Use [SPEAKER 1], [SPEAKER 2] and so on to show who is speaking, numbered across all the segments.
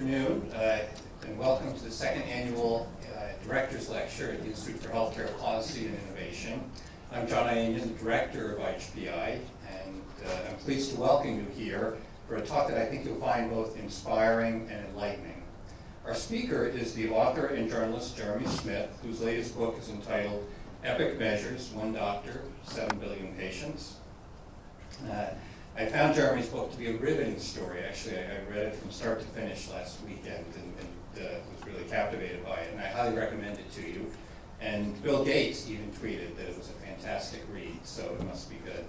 [SPEAKER 1] afternoon, uh, and welcome to the second annual uh, Director's Lecture at the Institute for Healthcare Policy and Innovation. I'm John Ayanian, the Director of IHPI, and uh, I'm pleased to welcome you here for a talk that I think you'll find both inspiring and enlightening. Our speaker is the author and journalist Jeremy Smith, whose latest book is entitled Epic Measures, One Doctor, Seven Billion Patients. I found Jeremy's book to be a riveting story. Actually, I, I read it from start to finish last weekend and, and uh, was really captivated by it, and I highly recommend it to you. And Bill Gates even tweeted that it was a fantastic read, so it must be good.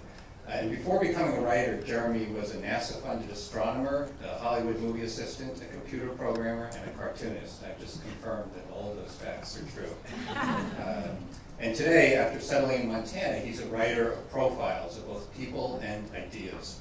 [SPEAKER 1] Uh, and before becoming a writer, Jeremy was a NASA-funded astronomer, a Hollywood movie assistant, a computer programmer, and a cartoonist. I've just confirmed that all of those facts are true. Um, and today, after settling in Montana, he's a writer of profiles of both people and ideas.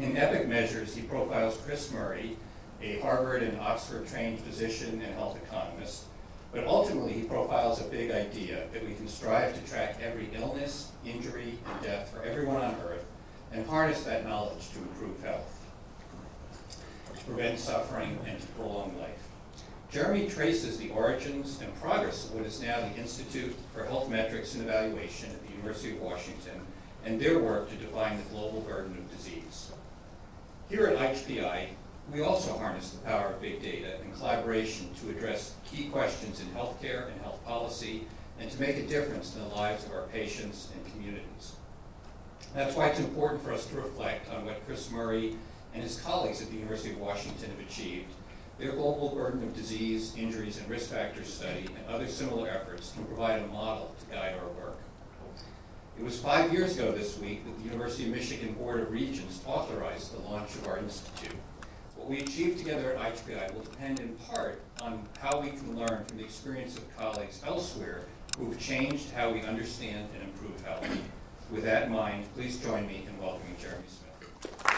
[SPEAKER 1] In epic measures, he profiles Chris Murray, a Harvard and Oxford trained physician and health economist, but ultimately he profiles a big idea that we can strive to track every illness, injury, and death for everyone on earth and harness that knowledge to improve health, to prevent suffering, and to prolong life. Jeremy traces the origins and progress of what is now the Institute for Health Metrics and Evaluation at the University of Washington and their work to define the global burden of disease. Here at IHPI, we also harness the power of big data and collaboration to address key questions in healthcare and health policy and to make a difference in the lives of our patients and communities. That's why it's important for us to reflect on what Chris Murray and his colleagues at the University of Washington have achieved their global burden of disease, injuries, and risk factors study and other similar efforts can provide a model to guide our work. It was five years ago this week that the University of Michigan Board of Regents authorized the launch of our institute. What we achieve together at IHPI will depend in part on how we can learn from the experience of colleagues elsewhere who have changed how we understand and improve health. With that in mind, please join me in welcoming Jeremy Smith.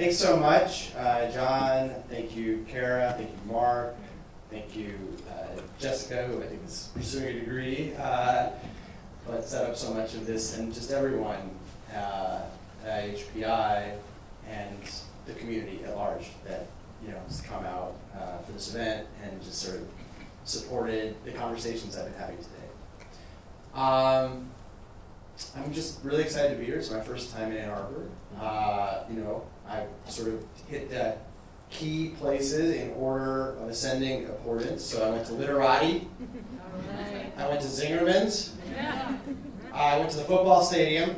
[SPEAKER 2] Thanks so much, uh, John. Thank you, Kara. Thank you, Mark. Thank you, uh, Jessica, who I think is pursuing a degree, uh, but set up so much of this, and just everyone uh, at IHPI and the community at large that you know has come out uh, for this event and just sort of supported the conversations I've been having today. Um, I'm just really excited to be here. It's my first time in Ann Arbor. Uh, you know, I sort of hit the key places in order of ascending importance. So I went to Literati. I went to Zingerman's. I went to the football stadium.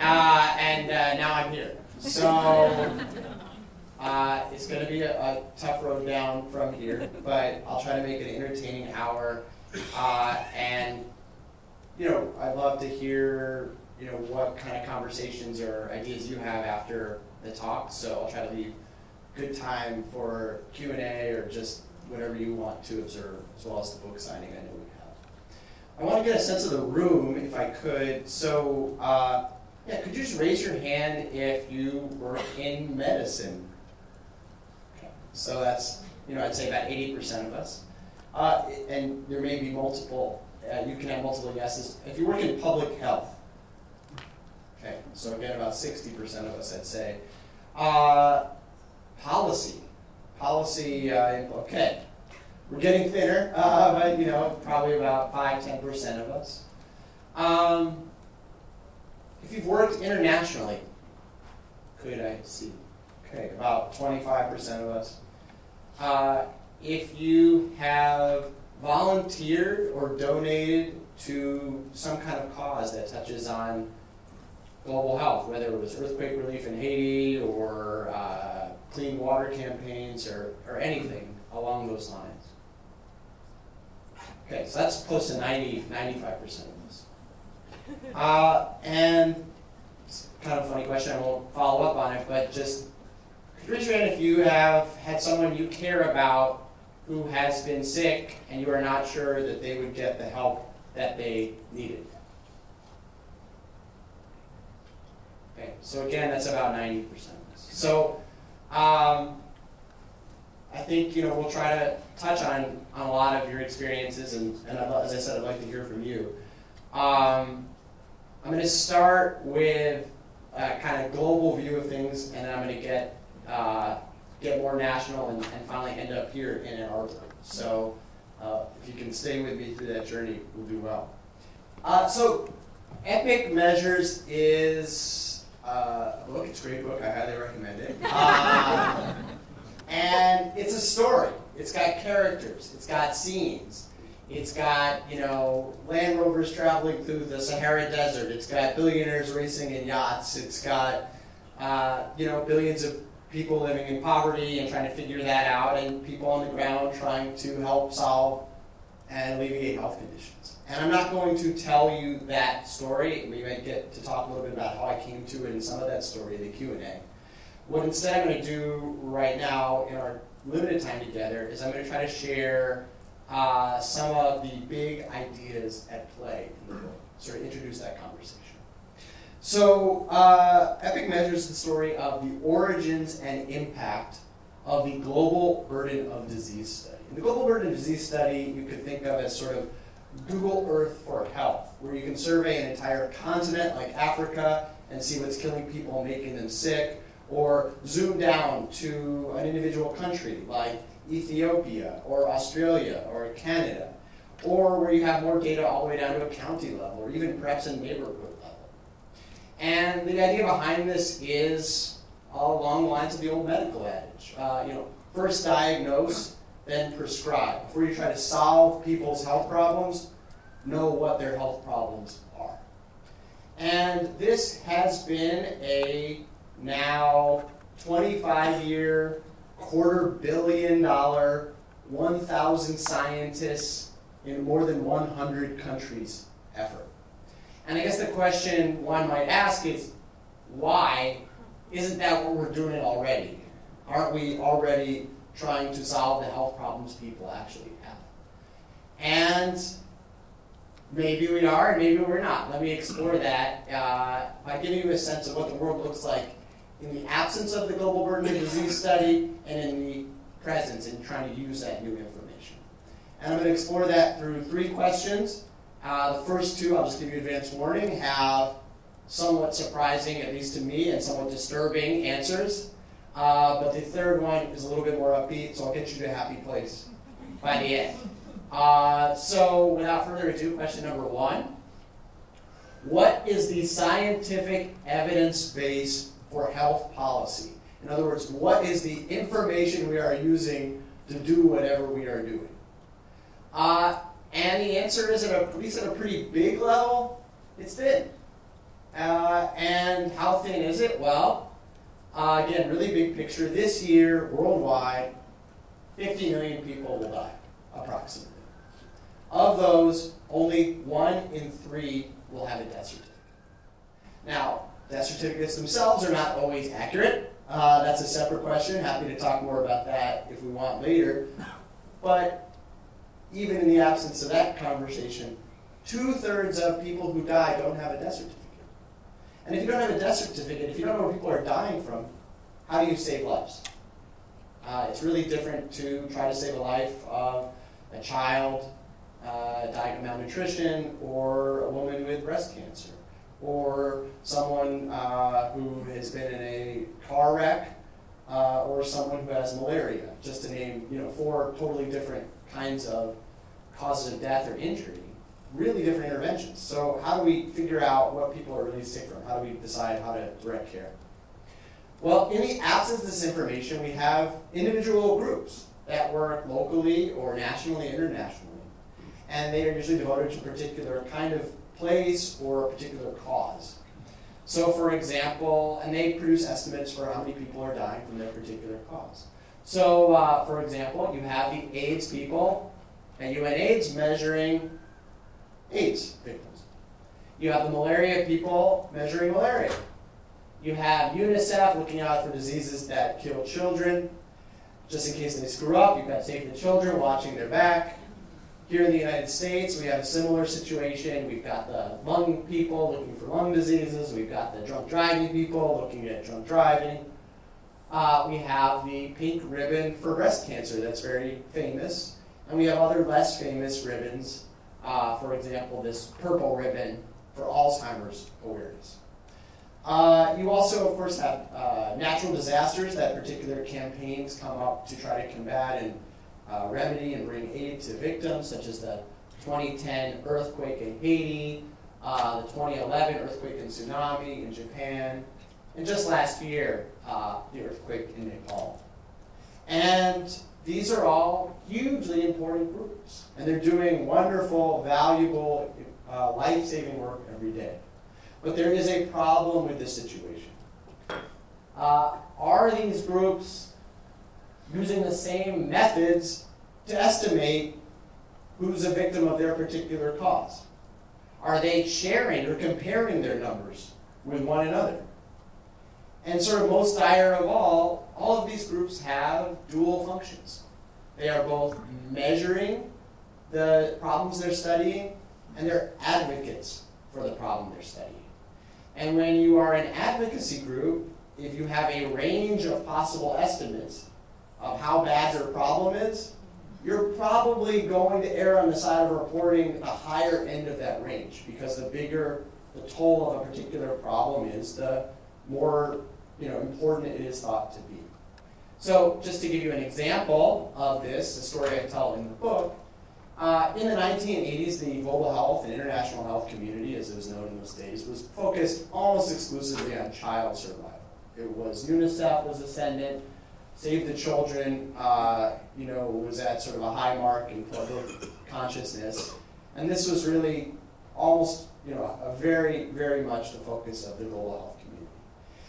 [SPEAKER 2] Uh, and uh, now I'm here. So uh, it's going to be a, a, tough road down from here, but I'll try to make it an entertaining hour. Uh, and, you know, I'd love to hear, you know, what kind of conversations or ideas you have after the talk, so I'll try to leave good time for Q&A or just whatever you want to observe, as well as the book signing I know we have. I want to get a sense of the room, if I could. So, uh, yeah, could you just raise your hand if you work in medicine? So that's, you know, I'd say about 80% of us. Uh, and there may be multiple, uh, you can have multiple yeses. If you work in public health, okay, so again, about 60% of us, I'd say. Uh, policy. Policy, uh, okay. We're getting thinner, uh, but you know, probably about 5 10% of us. Um, if you've worked internationally, could I see? Okay, about 25% of us. Uh, if you have volunteered or donated to some kind of cause that touches on global health, whether it was earthquake relief in Haiti or uh, clean water campaigns or, or anything along those lines. Okay, so that's close to 90, 95% of this. Uh, and it's kind of a funny question, I won't follow up on it, but just raise your hand if you have had someone you care about who has been sick and you are not sure that they would get the help that they needed. Okay, so again, that's about 90%. So um, I think you know we'll try to touch on, on a lot of your experiences, and, and as I said, I'd like to hear from you. Um, I'm going to start with a kind of global view of things, and then I'm going to get uh, get more national and, and, finally end up here in Ann Arbor. So uh, if you can stay with me through that journey, we'll do well. Uh, so Epic Measures is uh, book. It's a great book. I highly recommend it. Uh, and it's a story. It's got characters. It's got scenes. It's got, you know, Land Rovers traveling through the Sahara Desert. It's got billionaires racing in yachts. It's got, uh, you know, billions of people living in poverty and trying to figure that out, and people on the ground trying to help solve and alleviate health conditions. And I'm not going to tell you that story. We might get to talk a little bit about how I came to it and some of that story in the Q&A. What instead I'm going to do right now in our limited time together is I'm going to try to share uh, some of the big ideas at play in the book, sort of introduce that conversation. So, uh, Epic measures the story of the origins and impact of the global burden of disease study. In the global burden of disease study, you could think of as sort of Google Earth for health, where you can survey an entire continent like Africa and see what's killing people and making them sick, or zoom down to an individual country like Ethiopia or Australia or Canada, or where you have more data all the way down to a county level or even perhaps a neighborhood level. And the idea behind this is along the lines of the old medical adage. Uh, you know, first diagnose, then prescribe. Before you try to solve people's health problems, know what their health problems are. And this has been a now 25 year quarter billion dollar, 1,000 scientists in more than 100 countries effort. And I guess the question one might ask is why isn't that what we're doing already? Aren't we already trying to solve the health problems people actually have? And maybe we are, and maybe we're not. Let me explore that uh, by giving you a sense of what the world looks like in the absence of the global burden of disease study and in the presence in trying to use that new information. And I'm going to explore that through three questions. Uh, the first two, I'll just give you advance warning, have somewhat surprising, at least to me, and somewhat disturbing answers. Uh, but the third one is a little bit more upbeat, so I'll get you to a happy place by the end. Uh, so, without further ado, question number one What is the scientific evidence base for health policy. In other words, what is the information we are using to do whatever we are doing? Uh, and the answer is, at, a, at least at a pretty big level, it's thin. Uh, and how thin is it? Well, uh, again, really big picture. This year, worldwide, 50 million people will die, approximately. Of those, only one in three will have a death certificate. Now, Death certificates themselves are not always accurate. Uh, that's a separate question. Happy to talk more about that if we want later. But even in the absence of that conversation, two thirds of people who die don't have a death certificate. And if you don't have a death certificate, if you don't know where people are dying from, how do you save lives? Uh, it's really different to try to save a life of a child uh, dying of malnutrition or a woman with breast cancer or someone uh, who has been in a car wreck, uh, or someone who has malaria, just to name you know four totally different kinds of causes of death or injury. Really different interventions. So how do we figure out what people are really sick from? How do we decide how to direct care? Well, in the absence of this information, we have individual groups that work locally or nationally, internationally, and they are usually devoted to a particular kind of place or a particular cause. So, for example, and they produce estimates for how many people are dying from their particular cause. So, uh, for example, you have the AIDS people at UNAIDS measuring AIDS victims. You have the malaria people measuring malaria. You have UNICEF looking out for diseases that kill children. Just in case they screw up, you've got Save the Children watching their back. Here in the United States, we have a similar situation. We've got the lung people looking for lung diseases. We've got the drunk driving people looking at drunk driving. Uh, we have the pink ribbon for breast cancer that's very famous. And we have other less famous ribbons. Uh, for example, this purple ribbon for Alzheimer's awareness. Uh, you also, of course, have uh, natural disasters that particular campaigns come up to try to combat and uh, remedy and bring aid to victims, such as the 2010 earthquake in Haiti, uh, the 2011 earthquake and tsunami in Japan, and just last year, uh, the earthquake in Nepal. And these are all hugely important groups, and they're doing wonderful, valuable, uh, life saving work every day. But there is a problem with this situation. Uh, are these groups using the same methods to estimate who's a victim of their particular cause? Are they sharing or comparing their numbers with one another? And sort of most dire of all, all of these groups have dual functions. They are both measuring the problems they're studying and they're advocates for the problem they're studying. And when you are an advocacy group, if you have a range of possible estimates of how bad their problem is, you're probably going to err on the side of reporting the higher end of that range because the bigger the toll of a particular problem is, the more you know, important it is thought to be. So just to give you an example of this, a story I tell in the book, uh, in the 1980s, the global health and international health community, as it was known in those days, was focused almost exclusively on child survival. It was UNICEF was ascendant, Save the Children, uh, you know, was at sort of a high mark in public consciousness, and this was really almost, you know, a very, very much the focus of the global health.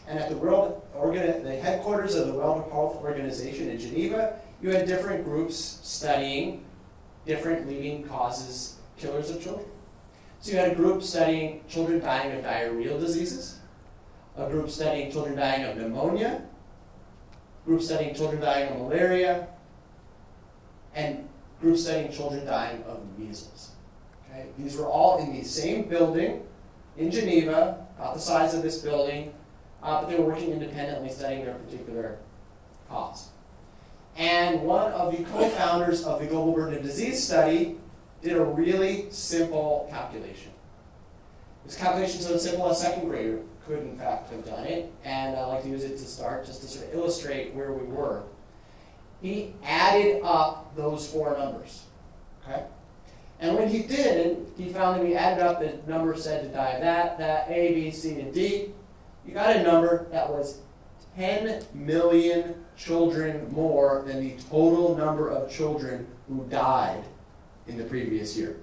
[SPEAKER 2] And at the World Organ- the headquarters of the World Health Organization in Geneva, you had different groups studying different leading causes, killers of children. So you had a group studying children dying of diarrheal diseases, a group studying children dying of pneumonia, group studying children dying of malaria, and group studying children dying of measles. Okay? These were all in the same building in Geneva, about the size of this building, uh, but they were working independently studying their particular cause. And one of the co-founders of the Global Burden of Disease study did a really simple calculation. This calculation is so simple a second grader could in fact have done it, and I like to use it to start just to sort of illustrate where we were. He added up those four numbers. Okay? And when he did, he found that we added up the number said to die of that, that, A, B, C, and D. You got a number that was 10 million children more than the total number of children who died in the previous year.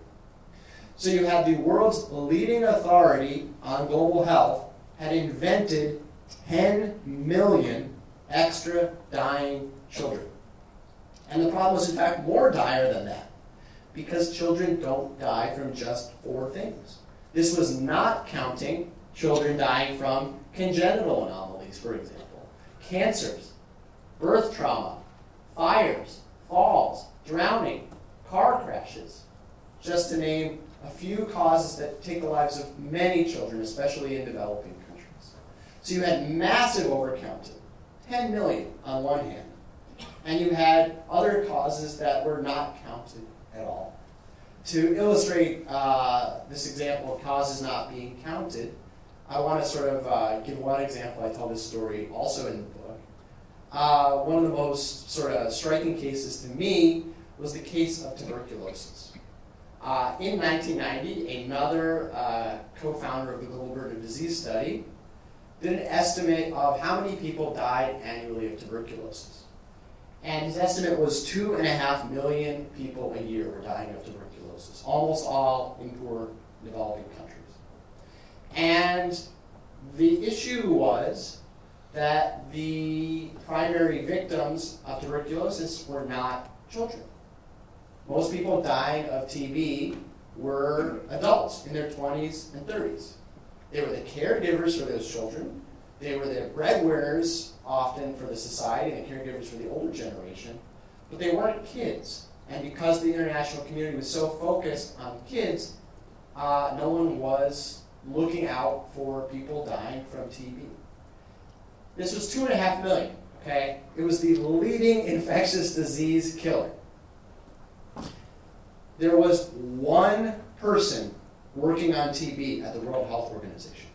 [SPEAKER 2] So you have the world's leading authority on global health had invented 10 million extra dying children. And the problem was, in fact, more dire than that, because children don't die from just four things. This was not counting children dying from congenital anomalies, for example, cancers, birth trauma, fires, falls, drowning, car crashes, just to name a few causes that take the lives of many children, especially in developing countries. so you had massive overcounting, 10 million on one hand, and you had other causes that were not counted at all. To illustrate uh, this example of causes not being counted, I want to sort of uh, give one example. I tell this story also in the book. Uh, one of the most sort of striking cases to me was the case of tuberculosis. Uh, in 1990, another uh, co-founder of the Global Burden of Disease Study did an estimate of how many people died annually of tuberculosis. And his estimate was two and a half million people a year were dying of tuberculosis, almost all in poor developing countries. And the issue was that the primary victims of tuberculosis were not children. Most people dying of TB were adults in their 20s and 30s. They were the caregivers for those children. They were the breadwinners, often for the society, and the caregivers for the older generation. But they weren't kids. And because the international community was so focused on kids, uh, no one was looking out for people dying from TB. This was two and a half million, okay? It was the leading infectious disease killer. There was one person working on TB at the World Health Organization.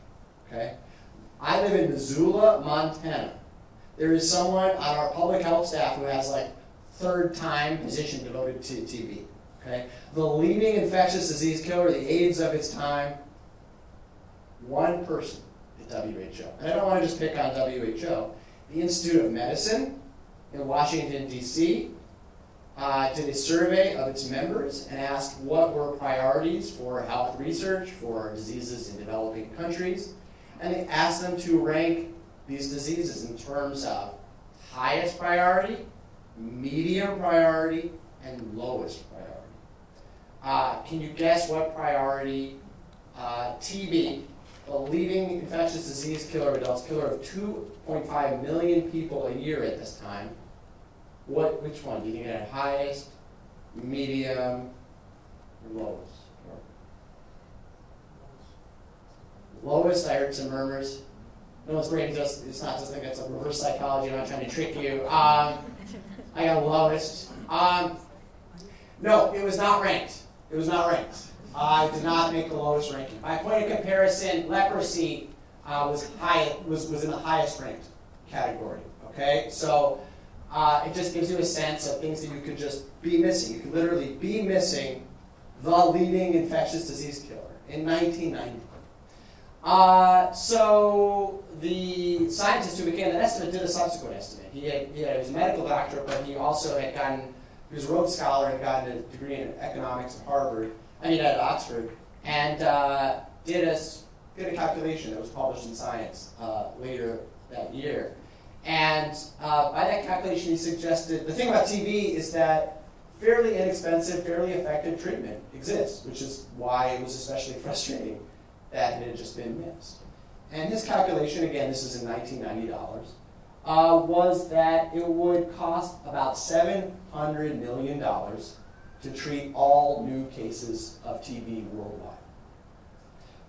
[SPEAKER 2] Okay? I live in Missoula, Montana. There is someone on our public health staff who has like third time position devoted to TB. Okay? The leading infectious disease killer, the AIDS of its time, one person at WHO. And I don't want to just pick on WHO. The Institute of Medicine in Washington, D.C., uh, did a survey of its members and asked what were priorities for health research for diseases in developing countries. And they asked them to rank these diseases in terms of highest priority, medium priority, and lowest priority. Uh, can you guess what priority uh, TB, the leading infectious disease killer of adults, killer of 2.5 million people a year at this time, what, which one? Do you think it had highest, medium, or lowest? Lowest, I heard some murmurs. No one's brain just, it's not just think it's a reverse psychology, I'm not trying to trick you. Um, I got lowest. Um, no, it was not ranked. It was not ranked. I did not make the lowest ranking. By point of comparison, leprosy uh, was high was, was in the highest ranked category. Okay, so uh, it just gives you a sense of things that you could just be missing. You could literally be missing the leading infectious disease killer in 1990. Uh, so the scientist who began that estimate did a subsequent estimate. He, had, he, had, he was a medical doctor, but he also had gotten, he was a Rhodes Scholar and gotten a degree in economics at Harvard, I mean at Oxford, and uh, did, a, did a calculation that was published in Science uh, later that year. And uh, by that calculation, he suggested the thing about TB is that fairly inexpensive, fairly effective treatment exists, which is why it was especially frustrating that it had just been missed. And his calculation, again, this is in $1990, uh, was that it would cost about $700 million to treat all new cases of TB worldwide.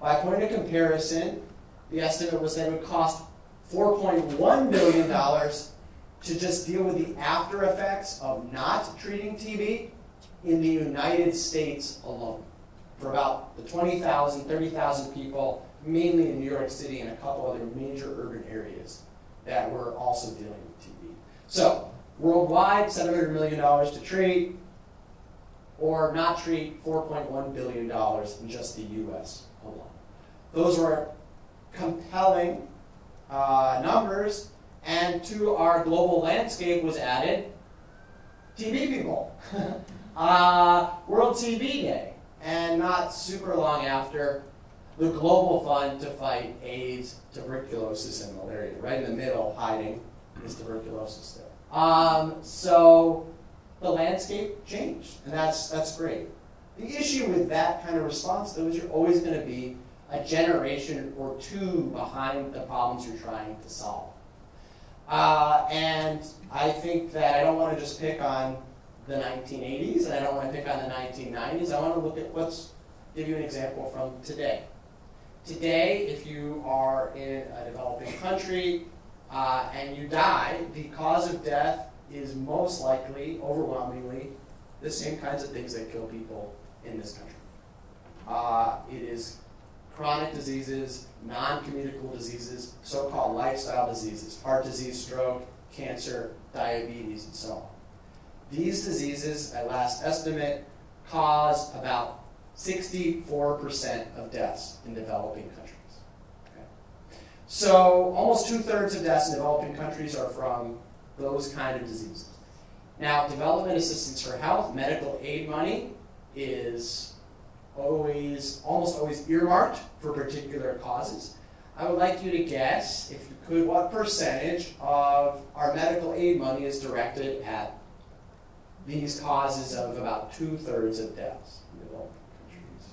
[SPEAKER 2] By point of comparison, the estimate was that it would cost $4.1 billion to just deal with the after effects of not treating TB in the United States alone. For about the 20,000, 30,000 people, mainly in New York City and a couple other major urban areas that were also dealing with TB. So, worldwide, $700 million to treat, or not treat $4.1 billion in just the US alone. Those were compelling uh, numbers, and to our global landscape was added TB people. uh, World TB Day, and not super long after, the Global Fund to fight AIDS, tuberculosis, and malaria. Right in the middle, hiding, is tuberculosis there. Um, so the landscape changed, and that's, that's great. The issue with that kind of response, though, is you're always going to be a generation or two behind the problems you're trying to solve. Uh, and I think that I don't want to just pick on the 1980s and I don't want to pick on the 1990s. I want to look at what's, give you an example from today. Today, if you are in a developing country uh, and you die, the cause of death is most likely, overwhelmingly, the same kinds of things that kill people in this country. Uh, it is chronic diseases, non-communicable diseases, so-called lifestyle diseases, heart disease, stroke, cancer, diabetes, and so on. These diseases, at last estimate, cause about 64% of deaths in developing countries. Okay. So almost two-thirds of deaths in developing countries are from those kind of diseases. Now, development assistance for health, medical aid money, is always, almost always earmarked for particular causes. I would like you to guess, if you could, what percentage of our medical aid money is directed at these causes of about two-thirds of deaths in developing countries.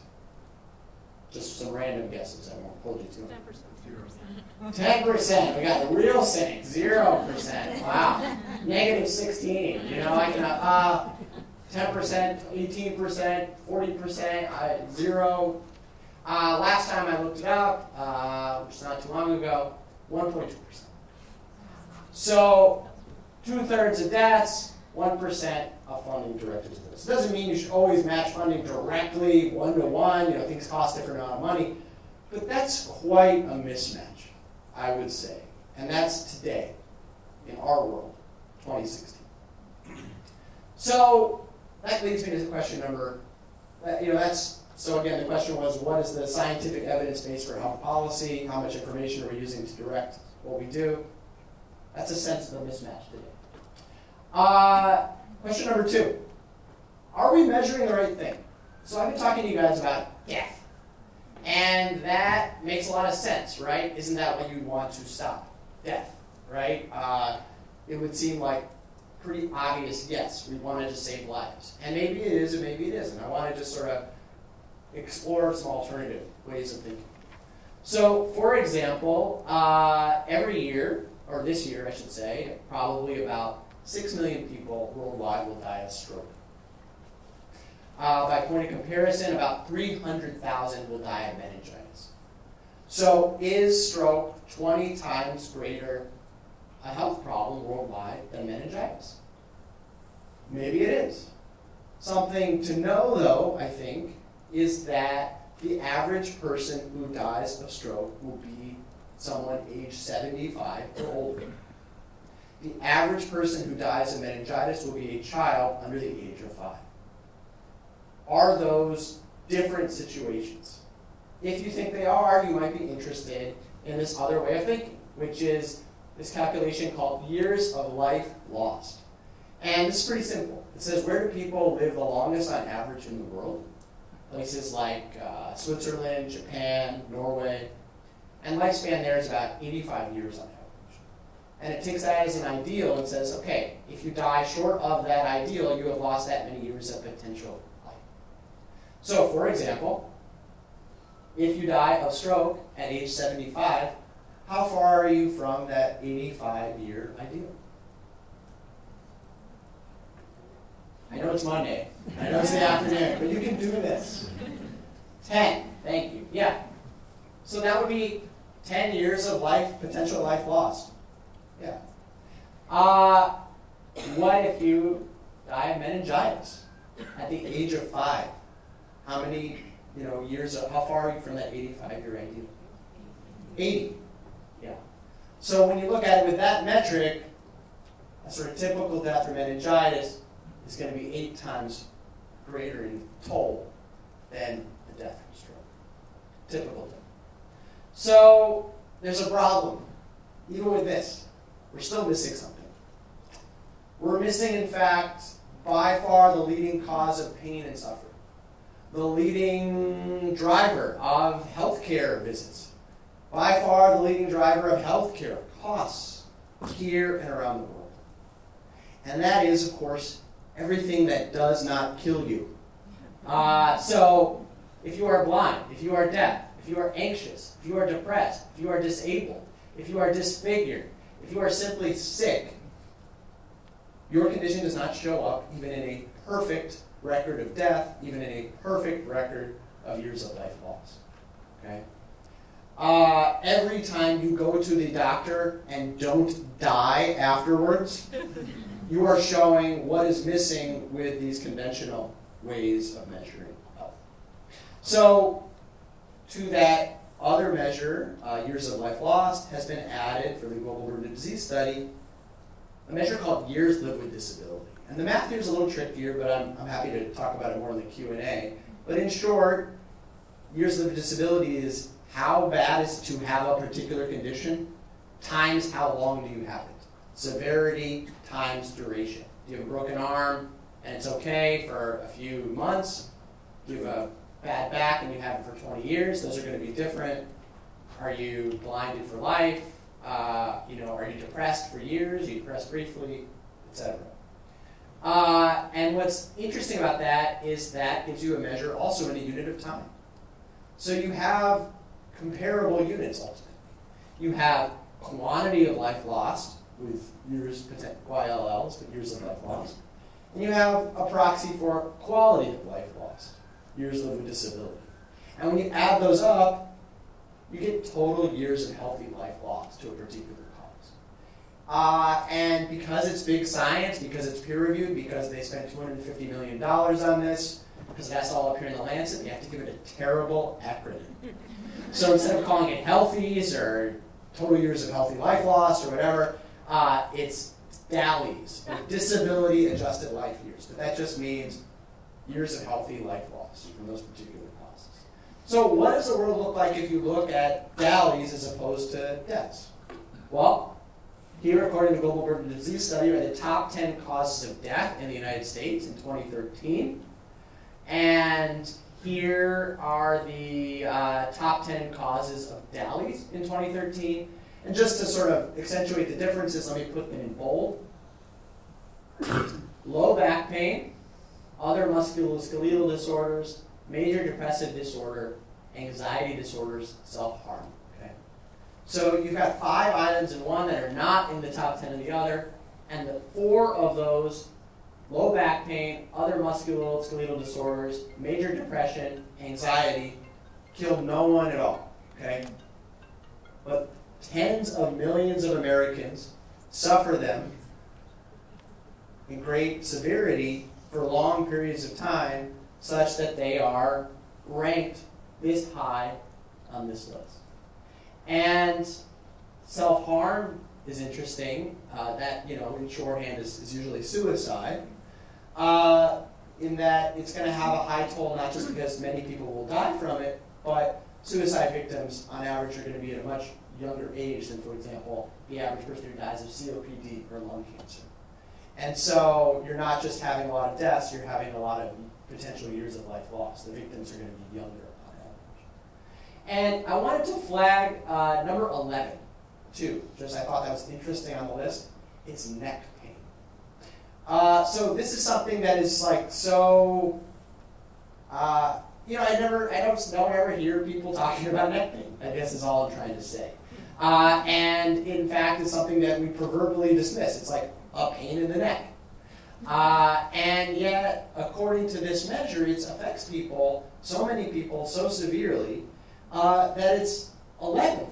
[SPEAKER 2] Just some random guesses, I won't hold you to them. 10%. 10%. We got the real cynic, 0%. Wow. Negative 16. You know, I can, uh, 10%, 18%, 40%, uh, zero. Uh, last time I looked it up, uh, which is not too long ago, 1.2%. So, two thirds of deaths, 1% of funding directed to this. It doesn't mean you should always match funding directly, one to one, you know, things cost different amount of money, but that's quite a mismatch, I would say. And that's today, in our world, 2016. So that leads me to question number, uh, you know, that's, so again, the question was, what is the scientific evidence base for health policy? How much information are we using to direct what we do? That's a sense of the mismatch today. Uh, question number two. Are we measuring the right thing? So I've been talking to you guys about death. And that makes a lot of sense, right? Isn't that what you'd want to stop? Death, right? Uh, it would seem like pretty obvious yes, we wanted to save lives. And maybe it is, and maybe it isn't. I wanted to just sort of explore some alternative ways of thinking. So, for example, uh, every year, or this year I should say, probably about 6 million people worldwide will die of stroke. Uh, by point of comparison, about 300,000 will die of meningitis. So, is stroke 20 times greater a health problem worldwide than meningitis? Maybe it is. Something to know, though, I think, is that the average person who dies of stroke will be someone age 75 or older. The average person who dies of meningitis will be a child under the age of five. Are those different situations? If you think they are, you might be interested in this other way of thinking, which is this calculation called years of life lost. And it's pretty simple. It says, where do people live the longest on average in the world? Places like uh, Switzerland, Japan, Norway. And lifespan there is about 85 years on average. And it takes that as an ideal and says, okay, if you die short of that ideal, you have lost that many years of potential. So, for example, if you die of stroke at age 75, how far are you from that 85 year ideal? I know it's Monday. I know it's the afternoon, but you can do this. 10. Thank you. Yeah. So that would be 10 years of life, potential life lost. Yeah. Uh, what if you die of meningitis at the age of five? How many, you know, years, of, how far are you from that 85 year ideal? 80. Yeah. So when you look at it with that metric, a sort of typical death from meningitis is going to be eight times greater in toll than the death from stroke. Typical death. So there's a problem. Even with this, we're still missing something. We're missing, in fact, by far the leading cause of pain and suffering, the leading driver of healthcare visits, by far the leading driver of healthcare costs here and around the world. And that is, of course, everything that does not kill you. Uh, so, if you are blind, if you are deaf, if you are anxious, if you are depressed, if you are disabled, if you are disfigured, if you are simply sick, your condition does not show up even in a perfect record of death, even in a perfect record of years of life lost. Okay? Uh, every time you go to the doctor and don't die afterwards, you are showing what is missing with these conventional ways of measuring health. So, to that other measure, uh, years of life lost, has been added for the Global Burden of Disease Study, a measure called years lived with disability. And the math here is a little trickier, but I'm, I'm happy to talk about it more in the Q&A. But in short, years of disability is how bad is to have a particular condition times how long do you have it. Severity times duration. Do you have a broken arm and it's okay for a few months? Do you have a bad back and you have it for 20 years? Those are going to be different. Are you blinded for life? Uh, you know, are you depressed for years? Are you depressed briefly, etc. Uh, and what's interesting about that is that gives you a measure also in a unit of time. So you have comparable units ultimately. You have quantity of life lost with years, YLLs, but years of life lost. And you have a proxy for quality of life lost, years lived with disability. And when you add those up, you get total years of healthy life lost to a particular. Uh, and because it's big science, because it's peer reviewed, because they spent $250 million on this, because that's all up here in the Lancet, you have to give it a terrible acronym. So instead of calling it healthies or total years of healthy life loss or whatever, uh, it's DALYs, or disability adjusted life years. But that just means years of healthy life loss from those particular causes. So what does the world look like if you look at DALYs as opposed to deaths? Well, here, according to the Global Burden of Disease Study, are the top 10 causes of death in the United States in 2013. And here are the uh, top 10 causes of DALYs in 2013. And just to sort of accentuate the differences, let me put them in bold. Low back pain, other musculoskeletal disorders, major depressive disorder, anxiety disorders, self-harm. So you've got five items in one that are not in the top 10 in the other, and the four of those low back pain, other musculoskeletal disorders, major depression, anxiety, kill no one at all. Okay? But tens of millions of Americans suffer them in great severity for long periods of time, such that they are ranked this high on this list. And self harm is interesting. Uh, that, you know, in shorthand is, is usually suicide. Uh, in that it's going to have a high toll, not just because many people will die from it, but suicide victims on average are going to be at a much younger age than, for example, the average person who dies of COPD or lung cancer. And so you're not just having a lot of deaths, you're having a lot of potential years of life lost. The victims are going to be younger. And I wanted to flag uh, number 11, too, just I thought that was interesting on the list. It's neck pain. Uh, so this is something that is like so, uh, you know, I never, I don't, don't ever hear people talking about neck pain, I guess is all I'm trying to say. Uh, and in fact, it's something that we proverbially dismiss. It's like a pain in the neck. Uh, and yet, according to this measure, it affects people, so many people, so severely, uh, that it's 11th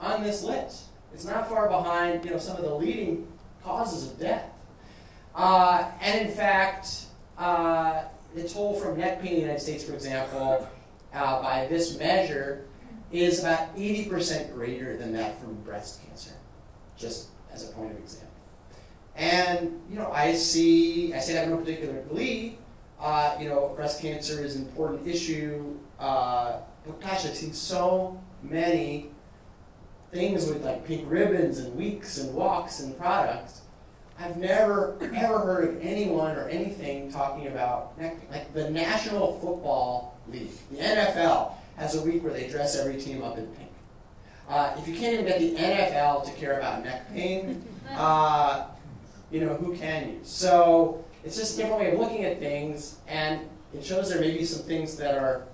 [SPEAKER 2] on this list. It's not far behind, you know, some of the leading causes of death. Uh, and in fact, uh, the toll from neck pain in the United States, for example, uh, by this measure, is about 80% greater than that from breast cancer, just as a point of example. And, you know, I see, I say that in no particular glee, uh, you know, breast cancer is an important issue. Uh, gosh, I've seen so many things with like pink ribbons and weeks and walks and products. I've never, ever heard of anyone or anything talking about, like the National Football League, the NFL, has a week where they dress every team up in pink. Uh, if you can't even get the NFL to care about neck pain, uh, you know, who can you? So it's just a different way of looking at things, and it shows there may be some things that are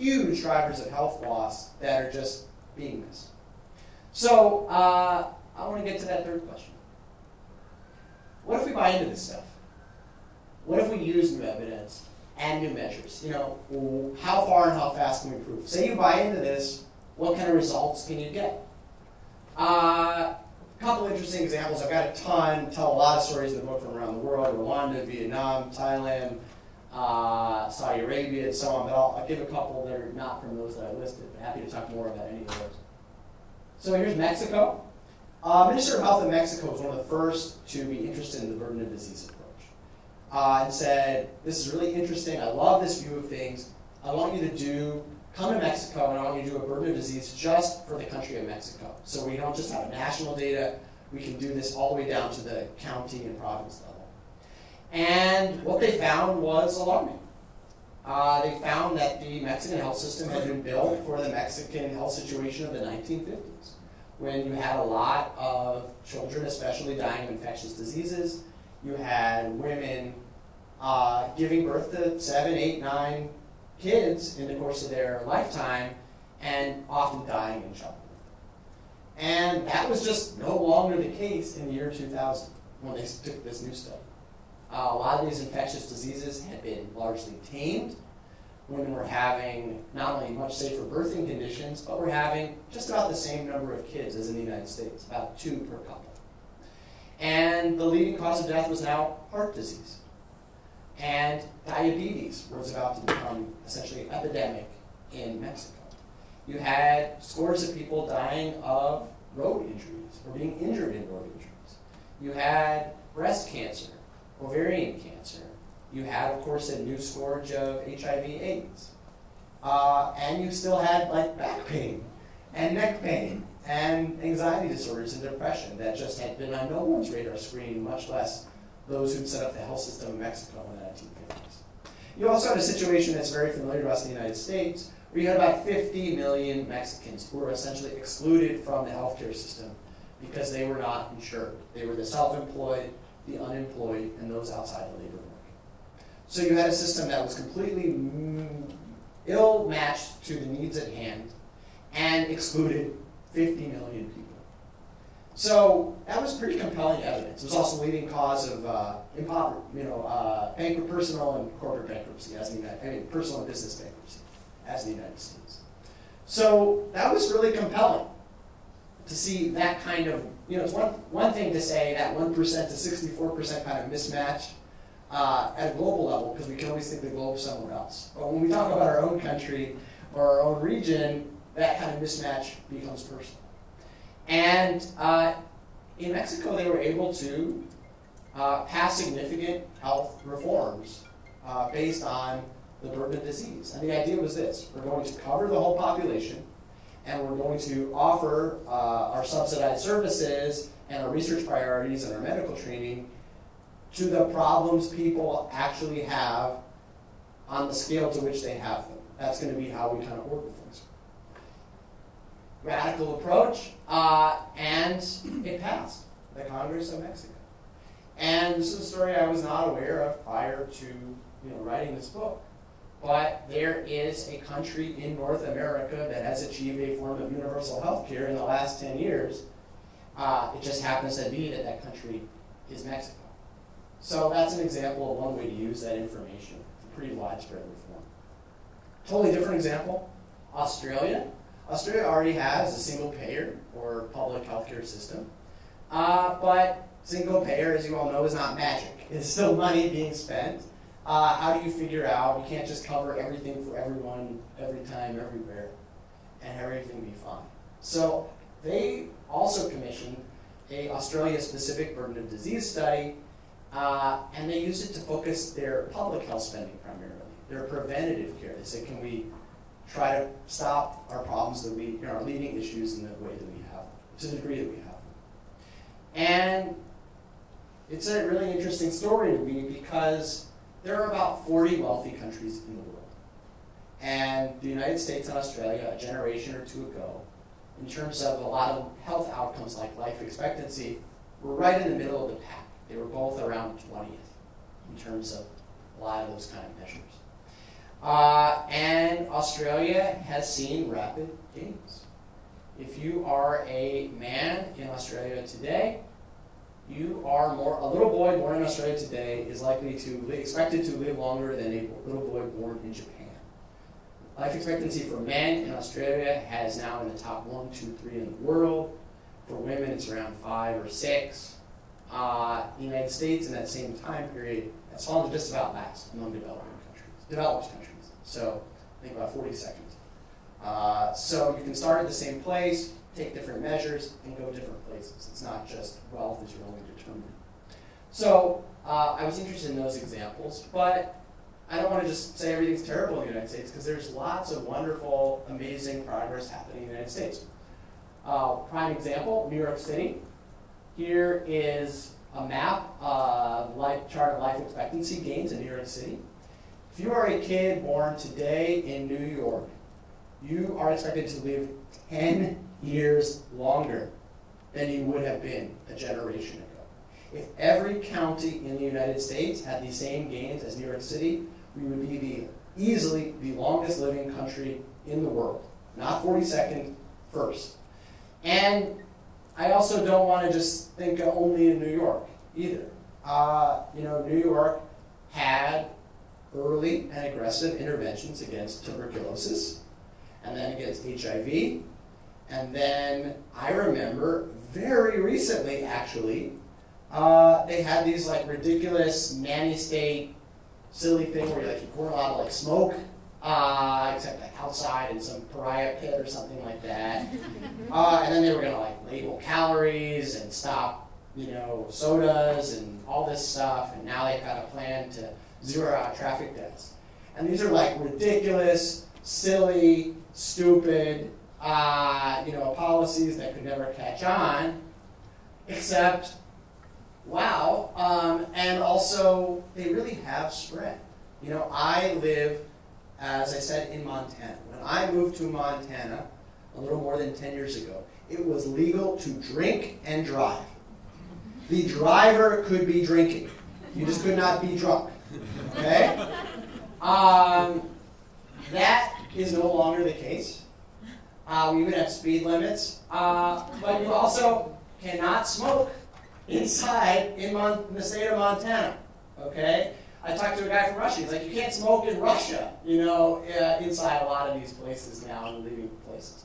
[SPEAKER 2] huge drivers of health loss that are just being missed. So uh, I want to get to that third question. What if we buy into this stuff? What if we use new evidence and new measures? You know, how far and how fast can we improve? Say you buy into this, what kind of results can you get? Uh, a couple interesting examples. I've got a ton, tell a lot of stories in the book from around the world, Rwanda, Vietnam, Thailand, uh, Saudi Arabia, and so on, but I'll, I'll, give a couple that are not from those that I listed, but happy to talk more about any of those. So here's Mexico. Uh, Minister of Health in Mexico was one of the first to be interested in the burden of disease approach. Uh, and said, this is really interesting, I love this view of things, I want you to do come to Mexico and I want you to do a burden of disease just for the country of Mexico. So we don't just have national data, we can do this all the way down to the county and province level. And what they found was alarming. Uh, they found that the Mexican health system had been built for the Mexican health situation of the 1950s, when you had a lot of children, especially dying of infectious diseases. You had women uh, giving birth to seven, eight, nine kids in the course of their lifetime and often dying in childbirth. And that was just no longer the case in the year 2000 when they took this new study. Uh, a lot of these infectious diseases had been largely tamed. Women were having not only much safer birthing conditions, but were having just about the same number of kids as in the United States, about two per couple. And the leading cause of death was now heart disease. And diabetes was about to become essentially an epidemic in Mexico. You had scores of people dying of road injuries or being injured in road injuries. You had breast cancer, ovarian cancer. You had, of course, a new scourge of HIV/AIDS, uh, and you still had like back pain and neck pain and anxiety disorders and depression that just had been on no one's radar screen, much less those who'd set up the health system in Mexico in the 1950s. You also had a situation that's very familiar to us in the United States, where you had about 50 million Mexicans who were essentially excluded from the healthcare system because they were not insured. They were the self-employed, the unemployed, and those outside the labor market. So you had a system that was completely ill matched to the needs at hand and excluded 50 million people. So that was pretty compelling evidence. It was also leading cause of uh, you know, uh, personal and corporate bankruptcy, as the United, I mean, personal and business bankruptcy, as the United States. So that was really compelling to see that kind of, you know, it's one, one thing to say that 1% to 64% kind of mismatch uh, at a global level, because we can always think the globe somewhere else. But when we talk about our own country or our own region, that kind of mismatch becomes personal. And uh, in Mexico, they were able to uh, pass significant health reforms uh, based on the burden of disease. And the idea was this we're going to cover the whole population, and we're going to offer uh, our subsidized services and our research priorities and our medical training to the problems people actually have on the scale to which they have them. That's going to be how we kind of work with things. Radical approach, uh, and it passed the Congress of Mexico. And this is a story I was not aware of prior to you know, writing this book. But there is a country in North America that has achieved a form of universal health care in the last 10 years. Uh, it just happens to be that that country is Mexico. So that's an example of one way to use that information It's a pretty widespread reform. Totally different example, Australia. Australia already has a single payer or public healthcare system, uh, but single payer, as you all know, is not magic. It's still money being spent. Uh, how do you figure out you can't just cover everything for everyone every time, everywhere, and everything be fine? So they also commissioned a Australia-specific burden of disease study, uh, and they used it to focus their public health spending primarily, their preventative care. They said, can we try to stop our problems that we, you know, our leading issues in the way that we have, to the degree that we have. And it's a really interesting story to me because there are about 40 wealthy countries in the world. And the United States and Australia, a generation or two ago, in terms of a lot of health outcomes like life expectancy, were right in the middle of the pack. They were both around 20th in terms of a lot of those kind of measures. Uh, and Australia has seen rapid gains. If you are a man in Australia today, you are more, a little boy born in Australia today is likely to, expected to live longer than a little boy born in Japan. Life expectancy for men in Australia has now in the top one, two, three in the world. For women, it's around five or six. Uh, the United States in that same time period has fallen just about last among developing countries, developed countries. So I think about 40 seconds. Uh, so you can start at the same place, take different measures, and go different places. It's not just wealth is your only determinant. So uh, I was interested in those examples, but I don't want to just say everything's terrible in the United States because there's lots of wonderful, amazing progress happening in the United States. Uh, prime example, New York City. Here is a map of life chart of life expectancy gains in New York City. If you are a kid born today in New York, you are expected to live 10 years longer than you would have been a generation ago. If every county in the United States had the same gains as New York City, we would be the easily the longest living country in the world. Not 42nd, first. And I also don't want to just think only in New York either. Uh, you know, New York had early and aggressive interventions against tuberculosis, and then against HIV. And then I remember very recently, actually, uh, they had these like ridiculous nanny state silly thing where you like you pour a lot of like smoke, uh, except like outside in some pariah pit or something like that. Uh, and then they were gonna like label calories and stop, you know, sodas and all this stuff. And now they've got a plan to zero out traffic deaths. And these are like ridiculous, silly, stupid, uh, you know, policies that could never catch on, except wow. Um, and also, they really have spread. You know, I live, as I said, in Montana. When I moved to Montana a little more than 10 years ago, it was legal to drink and drive. The driver could be drinking. You just could not be drunk. Okay? Um, that is no longer the case. Uh, we even have speed limits. Uh, but you also cannot smoke inside in, Mon- in the state of Montana. Okay? I talked to a guy from Russia. He's like, you can't smoke in Russia, you know, uh, inside a lot of these places now and leaving places.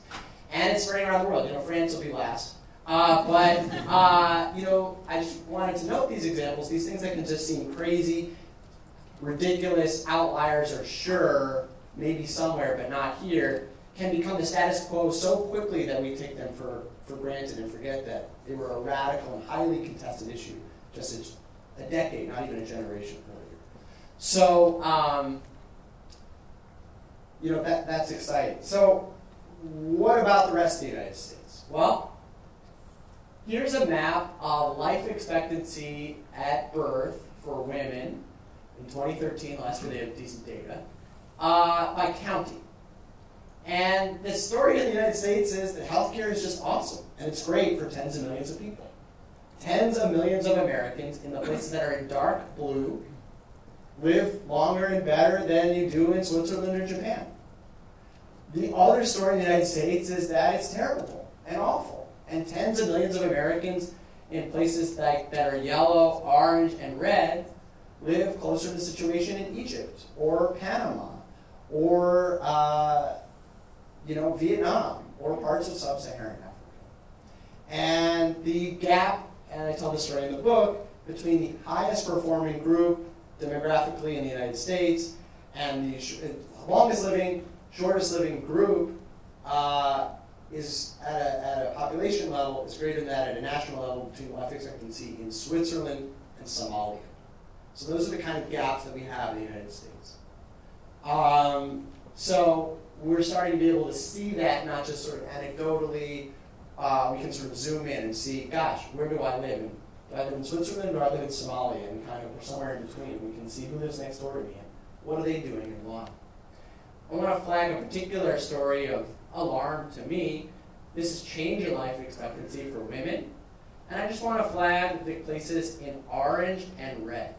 [SPEAKER 2] And it's spreading around the world. You know, France will be last. Uh, but, uh, you know, I just wanted to note these examples, these things that can just seem crazy, ridiculous, outliers are sure, maybe somewhere, but not here, can become the status quo so quickly that we take them for, for granted and forget that they were a radical and highly contested issue just a, a decade, not even a generation earlier. So, um, you know, that, that's exciting. So, what about the rest of the United States? Well, here's a map of life expectancy at birth for women in 2013, last year they had decent data, uh, by county. And the story in the United States is that healthcare is just awesome, and it's great for tens of millions of people. Tens of millions of Americans in the places that are in dark blue live longer and better than you do in Switzerland or Japan. The other story in the United States is that it's terrible and awful, and tens of millions of Americans in places like, that are yellow, orange, and red live closer to the situation in Egypt or Panama or uh, you know, Vietnam or parts of sub-Saharan Africa. And the gap, and I tell the story in the book, between the highest performing group demographically in the United States and the sh- longest living, shortest living group uh, is at a, at a population level is greater than that at a national level between life expectancy in Switzerland and Somalia. So those are the kind of gaps that we have in the United States. Um, so we're starting to be able to see that not just sort of anecdotally. Uh, we can sort of zoom in and see, gosh, where do I live? And do I live in Switzerland or I live in Somalia? And kind of somewhere in between. We can see who lives next door to me and what are they doing and why. I want to flag a particular story of alarm to me. This is change in life expectancy for women. And I just want to flag the places in orange and red.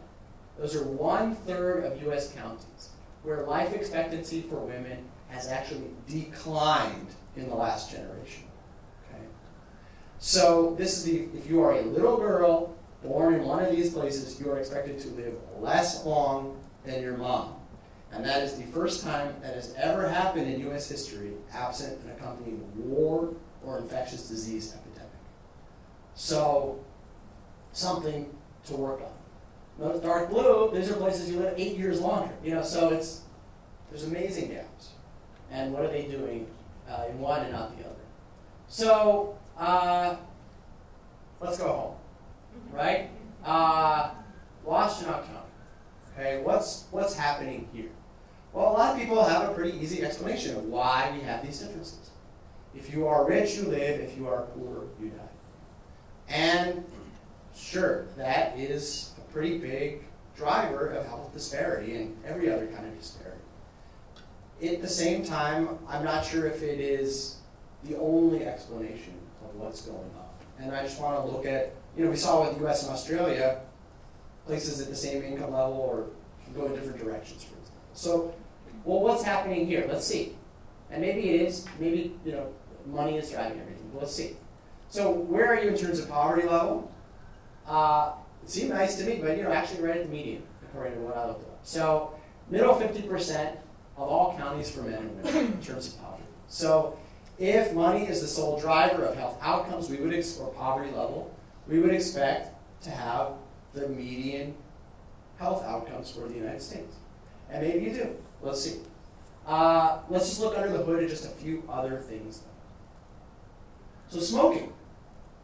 [SPEAKER 2] Those are one third of US counties where life expectancy for women has actually declined in the last generation. Okay? So this is the, if you are a little girl born in one of these places, you are expected to live less long than your mom. And that is the first time that has ever happened in U.S. history, absent an accompanying war or infectious disease epidemic. So, something to work on. Notice dark blue, these are places you live eight years longer. You know, so it's there's amazing gaps. And what are they doing uh, in one and not the other? So uh, let's go home, right? Uh, Washtenaw County. Okay, what's what's happening here? Well, a lot of people have a pretty easy explanation of why we have these differences. If you are rich, you live. If you are poor, you die. And sure, that is a pretty big driver of health disparity and every other kind of disparity. At the same time, I'm not sure if it is the only explanation of what's going on. And I just want to look at, you know, we saw with the US and Australia, places at the same income level or go in different directions, for example. So, well, what's happening here? Let's see. And maybe it is, maybe, you know, money is driving everything. Let's see. So, where are you in terms of poverty level? Uh, it seemed nice to me, but, you know, actually right at the median, according to what I looked up. So, middle 50%, of all counties for men and women in terms of poverty. So if money is the sole driver of health outcomes, we would ex- or poverty level, we would expect to have the median health outcomes for the United States. And maybe you do. Let's see. Uh, let's just look under the hood at just a few other things. So smoking.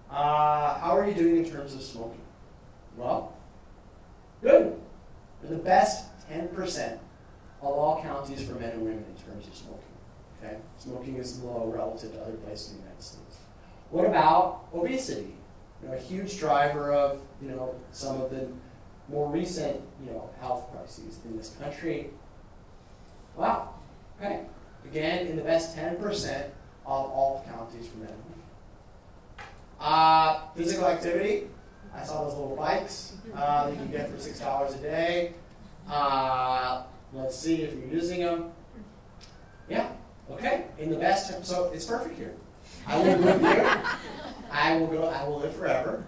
[SPEAKER 2] Uh, how are you doing in terms of smoking? Well, good. We're the best 10% of all counties for men and women in terms of smoking. Okay? Smoking is low relative to other places in the United States. What about obesity? You know, a huge driver of you know some of the more recent you know health crises in this country. Wow. Okay. Again, in the best 10% of all counties for men and women. Uh, physical activity. I saw those little bikes uh, that you can get for six dollars a day. Uh, let's see if you're using them. Yeah. Okay. In the best. So it's perfect here. I will live here. I will go. I will live forever.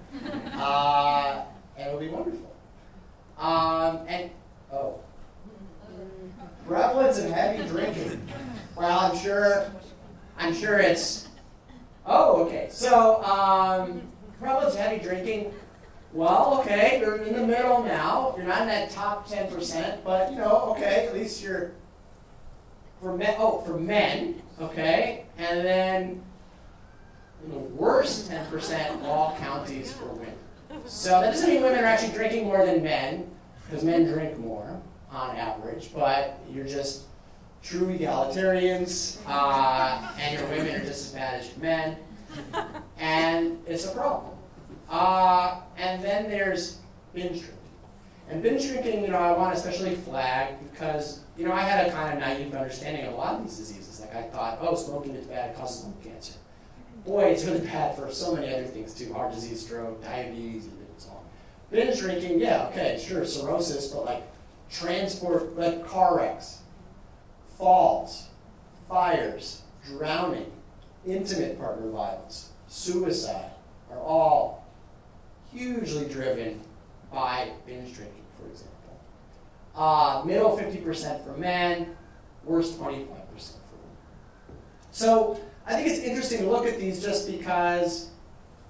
[SPEAKER 2] Uh, and it'll be wonderful. Um, and oh, prevalence of heavy drinking. Well, I'm sure. I'm sure it's. Oh, okay. So, um, prevalence of heavy drinking. Well, okay, you're in the middle now. You're not in that top ten percent, but you know, okay, at least you're for men. Oh, for men, okay, and then in the worst ten percent of all counties for women. So that doesn't mean women are actually drinking more than men, because men drink more on average, but you're just true egalitarians, uh, and your women are just as bad as your men, and it's a problem. Uh, and then there's binge drinking. And binge drinking, you know, I want to especially flag because, you know, I had a kind of naive understanding of a lot of these diseases. Like I thought, oh, smoking is bad, causes lung cancer. Boy, it's really bad for so many other things too, heart disease, stroke, diabetes, and so on. Binge drinking, yeah, okay, sure, cirrhosis, but like transport, like car wrecks, falls, fires, drowning, intimate partner violence, suicide are all hugely driven by binge drinking, for example. Uh, middle 50% for men, worst 25% for women. So I think it's interesting to look at these just because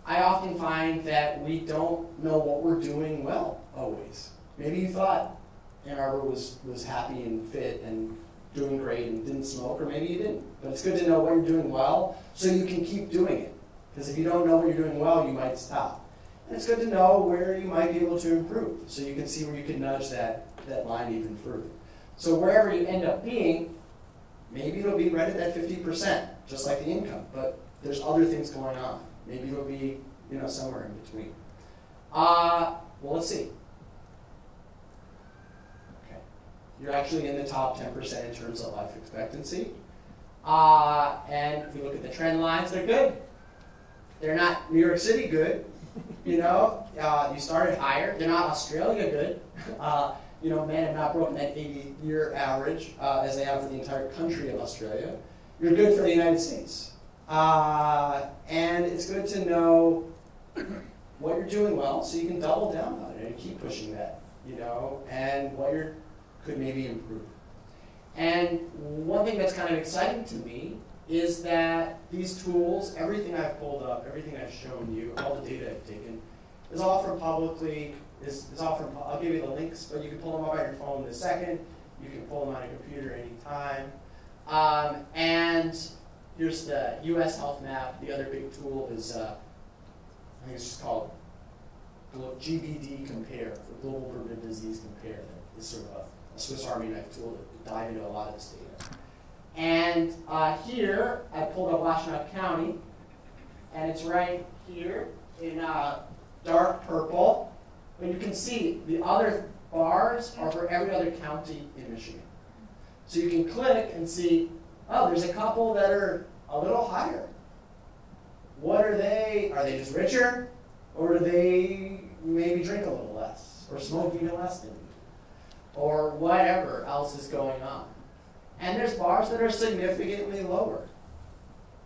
[SPEAKER 2] I often find that we don't know what we're doing well always. Maybe you thought Ann Arbor was, was happy and fit and doing great and didn't smoke, or maybe you didn't. But it's good to know what you're doing well so you can keep doing it. Because if you don't know what you're doing well, you might stop. And it's good to know where you might be able to improve so you can see where you can nudge that, that line even further. So wherever you end up being, maybe it'll be right at that 50%, just like the income. But there's other things going on. Maybe it'll be you know somewhere in between. Uh, well, let's see. Okay, you're actually in the top 10% in terms of life expectancy. Uh, and if we look at the trend lines, they're good. They're not New York City good. You know, uh, you started higher. They're not Australia good. Uh, you know, men have not broken that 80-year average uh, as they have for the entire country of Australia. You're good for the United States. Uh, and it's good to know what you're doing well so you can double down on it and keep pushing that, you know, and what you could maybe improve. And one thing that's kind of exciting to me is that these tools, everything I've pulled up, everything I've shown you, all the data I've taken, is all from publicly, is, is all from, I'll give you the links, but you can pull them up on your phone in a second. You can pull them on a computer anytime. Um, and here's the US Health Map. The other big tool is, uh, I think it's just called GBD Compare, for Global Burden Disease Compare. Is sort of a, a Swiss Army knife tool to dive into a lot of this data. And uh, here, I pulled up Washtenaw County, and it's right here in uh, dark purple. But you can see the other bars are for every other county in Michigan. So you can click and see, oh, there's a couple that are a little higher. What are they? Are they just richer? Or do they maybe drink a little less? Or smoke even less than you? Or whatever else is going on. And there's bars that are significantly lower.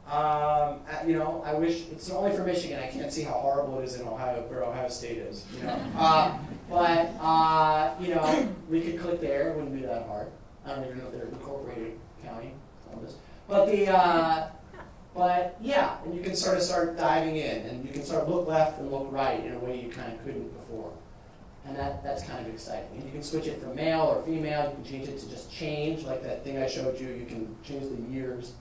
[SPEAKER 2] Um, you know, I wish it's only for Michigan. I can't see how horrible it is in Ohio, where Ohio State is. You know, uh, but uh, you know, we could click there. It wouldn't be that hard. I don't even know if they're incorporated county, Columbus. But the uh, But yeah, and you can sort of start diving in, and you can sort of look left and look right in a way you kind of couldn't before. And that, that's kind of exciting. And you can switch it from male or female, you can change it to just change, like that thing I showed you, you can change the years.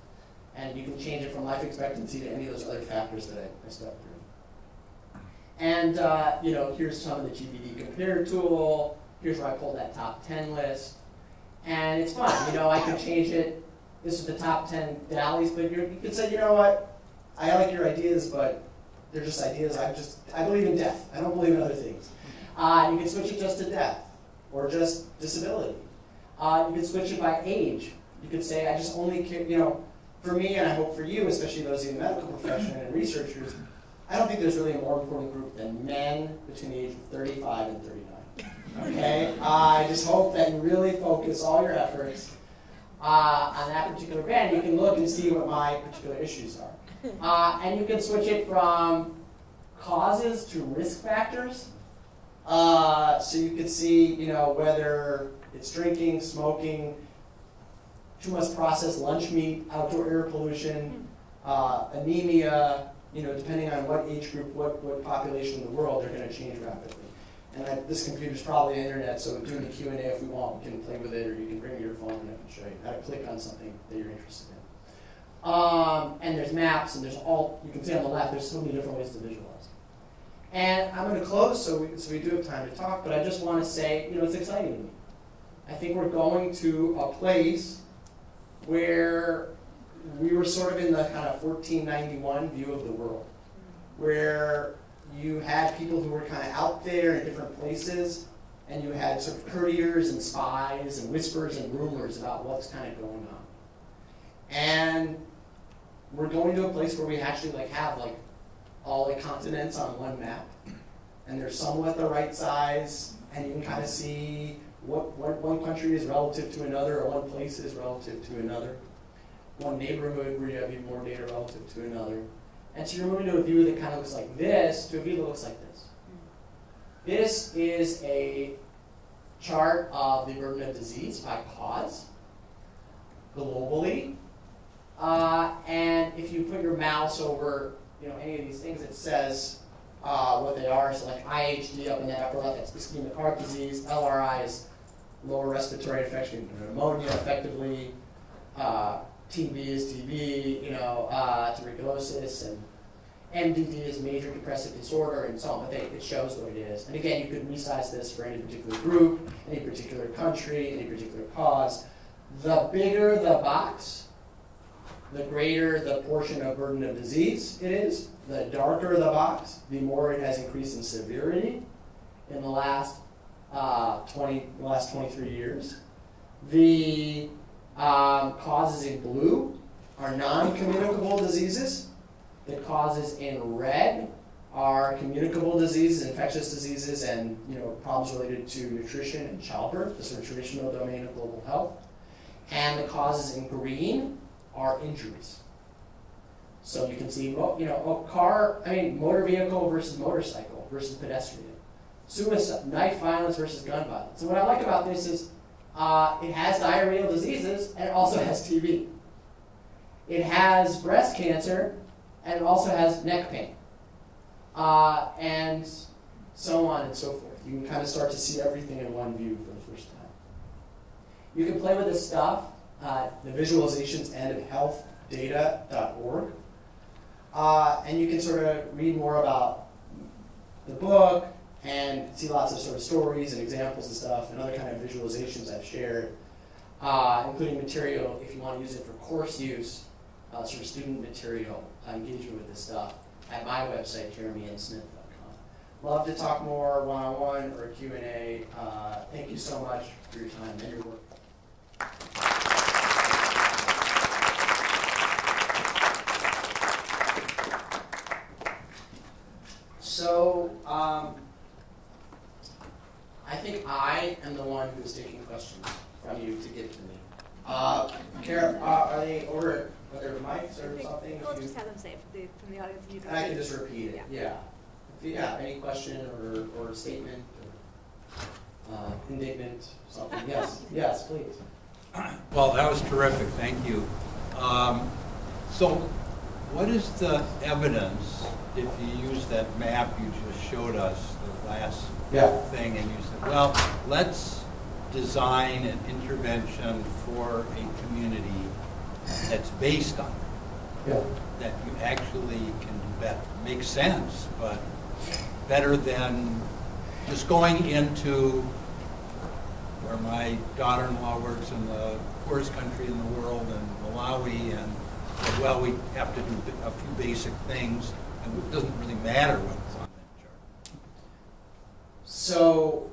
[SPEAKER 2] And you can change it from life expectancy to any of those other factors that I, I stepped through. And uh, you know, here's some of the GBD compare tool, here's where I pulled that top 10 list. And it's fun, you know, I can change it. This is the top 10 DALYs, but you could say, you know what, I like your ideas, but they're just ideas. I just, I believe in death. I don't believe in other things. Uh, you can switch it just to death or just disability. Uh, you can switch it by age. You could say, I just only care, you know, for me and I hope for you, especially those in the medical profession and researchers, I don't think there's really a more important group than men between the age of 35 and 39. Okay? I just hope that you really focus all your efforts uh, on that particular band. You can look and see what my particular issues are. Uh, and you can switch it from causes to risk factors. Uh, so you can see, you know, whether it's drinking, smoking, too much processed lunch meat, outdoor air pollution, uh, anemia, you know, depending on what age group, what, what population in the world, they're going to change rapidly. And I, this computer's probably internet, so during the Q&A, if we want, we can play with it, or you can bring your phone and I can show you how to click on something that you're interested in. Um, and there's maps, and there's all, you can see on the left, there's so many different ways to visualize. And I'm going to close, so we, so we do have time to talk, but I just want to say, you know, it's exciting to me. I think we're going to a place where we were sort of in the kind of 1491 view of the world, where you had people who were kind of out there in different places, and you had sort of courtiers and spies and whispers and rumors about what's kind of going on. And we're going to a place where we actually like have like all the continents on one map, and they're somewhat the right size, and you can kind of see what, what one country is relative to another, or one place is relative to another. One neighborhood where you have even more data relative to another. And so you're moving to a view that kind of looks like this to a view that looks like this. This is a chart of the burden of disease by cause globally. Uh, and if you put your mouse over you know, any of these things, it says uh, what they are. So like IHD up in the upper left, that's ischemic heart disease. LRI is lower respiratory infection, pneumonia effectively. Uh, TB is TB, you know, uh, tuberculosis, and MDD is major depressive disorder, and so on. But they, it shows what it is. And again, you could resize this for any particular group, any particular country, any particular cause. The bigger the box, the greater the portion of burden of disease it is. The darker the box, the more it has increased in severity in the last uh, 20, the last 23 years. The um, causes in blue are non-communicable diseases. The causes in red are communicable diseases, infectious diseases, and you know problems related to nutrition and childbirth, the sort of traditional domain of global health. And the causes in green are injuries. So you can see, you know, a car, I mean, motor vehicle versus motorcycle versus pedestrian. Suicide, knife violence versus gun violence. And what I like about this is uh, it has diarrheal diseases and it also has TB. It has breast cancer and it also has neck pain. Uh, and so on and so forth. You can kind of start to see everything in one view for the first time. You can play with this stuff at the visualizations end of healthdata.org. Uh, and you can sort of read more about the book and see lots of sort of stories and examples and stuff and other kind of visualizations I've shared, uh, including material if you want to use it for course use, uh, sort of student material uh, engagement with this stuff at my website, jeremynsmith.com. Love to talk more one-on-one or Q&A. Uh, thank you so much for your time and your work. So, um, I think I am the one who's taking questions from you to give to me. Uh, Kara, uh, are they over, are there mics or something?
[SPEAKER 3] We'll
[SPEAKER 2] If you-
[SPEAKER 3] just have them say from the, from the audience. you
[SPEAKER 2] And I can just repeat it,
[SPEAKER 3] Yeah.
[SPEAKER 2] yeah. If you have any question or, or statement or uh, indignant, something, yes, yes, please.
[SPEAKER 4] Well, that was terrific, thank you. Um, So, what is the evidence, if you use that map you just showed us, the last
[SPEAKER 2] Yeah.
[SPEAKER 4] thing, and you said, well, let's design an intervention for a community that's based on it,
[SPEAKER 2] Yeah.
[SPEAKER 4] that you actually can do better. Makes sense, but better than just going into where my daughter-in-law works in the poorest country in the world, in Malawi, and, well, we have to do a few basic things, and it doesn't really matter what's on that chart.
[SPEAKER 2] So,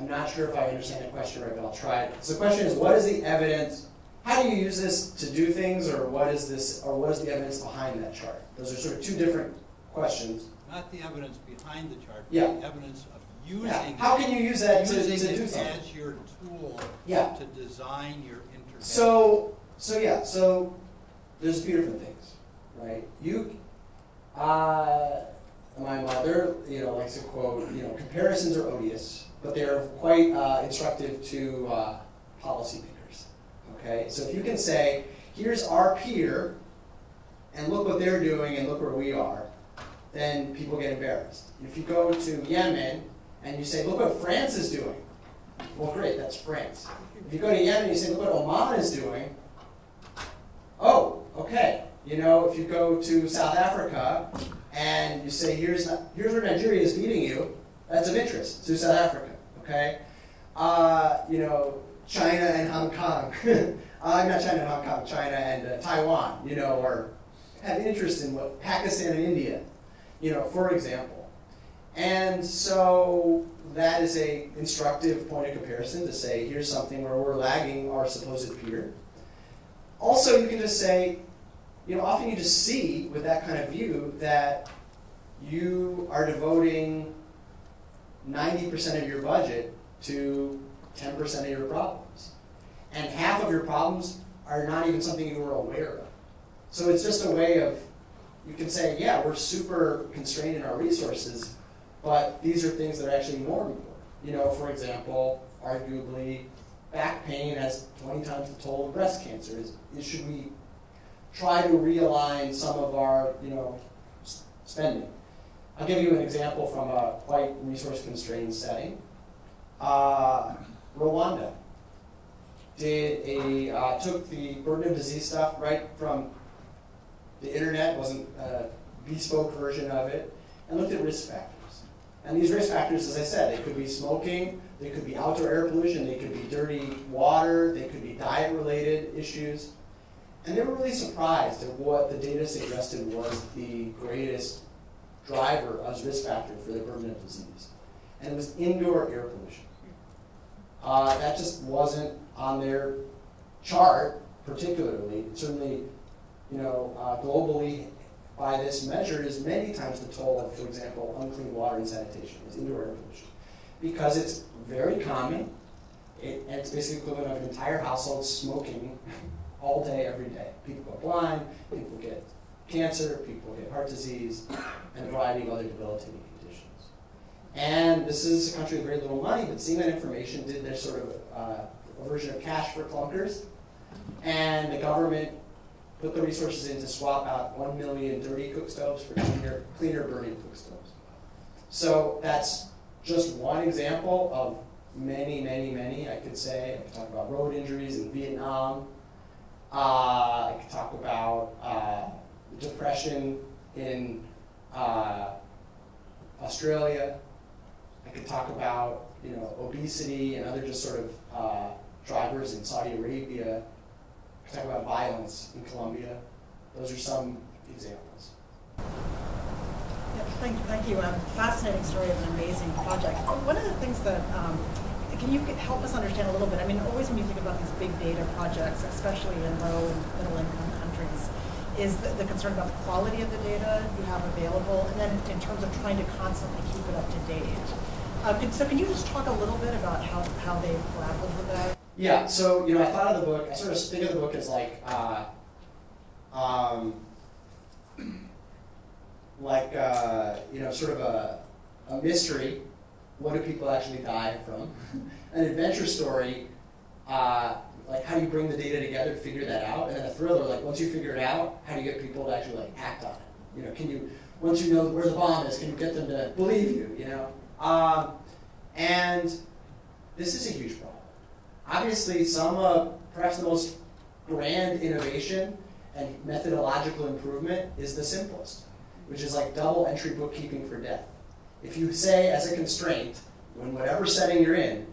[SPEAKER 2] I'm not sure if I understand the question right, but I'll try it. So the question is, what is the evidence? How do you use this to do things, or what is this, or what is the evidence behind that chart? Those are sort of two different questions.
[SPEAKER 4] Not the evidence behind the chart, but
[SPEAKER 2] Yeah.
[SPEAKER 4] the evidence of using
[SPEAKER 2] Yeah.
[SPEAKER 4] it.
[SPEAKER 2] How can you use that to, to do
[SPEAKER 4] it
[SPEAKER 2] something?
[SPEAKER 4] as your tool
[SPEAKER 2] Yeah.
[SPEAKER 4] to design your intervention.
[SPEAKER 2] So, so yeah, so there's a few different things, right? You, uh, my mother, you know, likes to quote, you know, comparisons are odious, but they're quite uh, instructive to uh, policymakers. Okay, so if you can say, here's our peer, and look what they're doing, and look where we are, then people get embarrassed. If you go to Yemen and you say, look what France is doing, well, great, that's France. If you go to Yemen and you say, look what Oman is doing, oh, okay. You know, if you go to South Africa and you say, here's, here's where Nigeria is beating you, that's of interest to South Africa, okay? Uh, you know, China and Hong Kong. uh, not China and Hong Kong, China and uh, Taiwan, you know, or have interest in what Pakistan and India, you know, for example. And so that is a instructive point of comparison to say, here's something where we're lagging our supposed peer. Also, you can just say, you know, often you just see with that kind of view that you are devoting 90% of your budget to 10% of your problems. And half of your problems are not even something you were aware of. So it's just a way of, you can say, yeah, we're super constrained in our resources, but these are things that are actually more important. You know, for example, arguably, back pain has 20 times the toll of breast cancer. Is, is should we try to realign some of our, you know, spending? I'll give you an example from a quite resource-constrained setting. Uh, Rwanda did a uh, took the burden of disease stuff right from the internet, wasn't a bespoke version of it, and looked at risk factors. And these risk factors, as I said, they could be smoking, they could be outdoor air pollution, they could be dirty water, they could be diet-related issues. And they were really surprised at what the data suggested was the greatest driver as risk factor for the burden of disease. And it was indoor air pollution. Uh, that just wasn't on their chart particularly. Certainly, you know, uh, globally, by this measure, is many times the toll of, for example, unclean water and sanitation, is indoor air pollution. Because it's very common, it, it's basically equivalent of an entire household smoking all day, every day. People go blind, people get cancer, people get heart disease, and a variety of other debilitating conditions. And this is a country with very little money, but seeing that information did their sort of uh, version of cash for clunkers. And the government put the resources in to swap out 1 million dirty cook stoves for cleaner, cleaner burning cook stoves. So that's just one example of many, many, many. I could say, I could talk about road injuries in Vietnam. Uh, I could talk about uh, depression in uh, Australia. Could talk about you know obesity and other just sort of uh, drivers in Saudi Arabia. I could talk about violence in Colombia. Those are some examples.
[SPEAKER 3] Yeah, Thank, thank you. Um, Fascinating story of an amazing project. One of the things that, um, can you help us understand a little bit? I mean, always when you think about these big data projects, especially in low and middle income countries, is the, the concern about the quality of the data you have available, and then in terms of trying to constantly keep it up to date. Uh, so can you just talk a little bit about how, how they've grappled with that?
[SPEAKER 2] Yeah, so you know, I thought of the book. I sort of think of the book as like, uh, um, like uh, you know, sort of a, a mystery. What do people actually die from? An adventure story. Uh, like how do you bring the data together to figure that out? And then the thriller, like once you figure it out, how do you get people to actually like act on it? You know, can you once you know where the bomb is, can you get them to believe you? You know, um, and this is a huge problem. Obviously, some of perhaps the most grand innovation and methodological improvement is the simplest, which is like double entry bookkeeping for death. If you say as a constraint, when whatever setting you're in,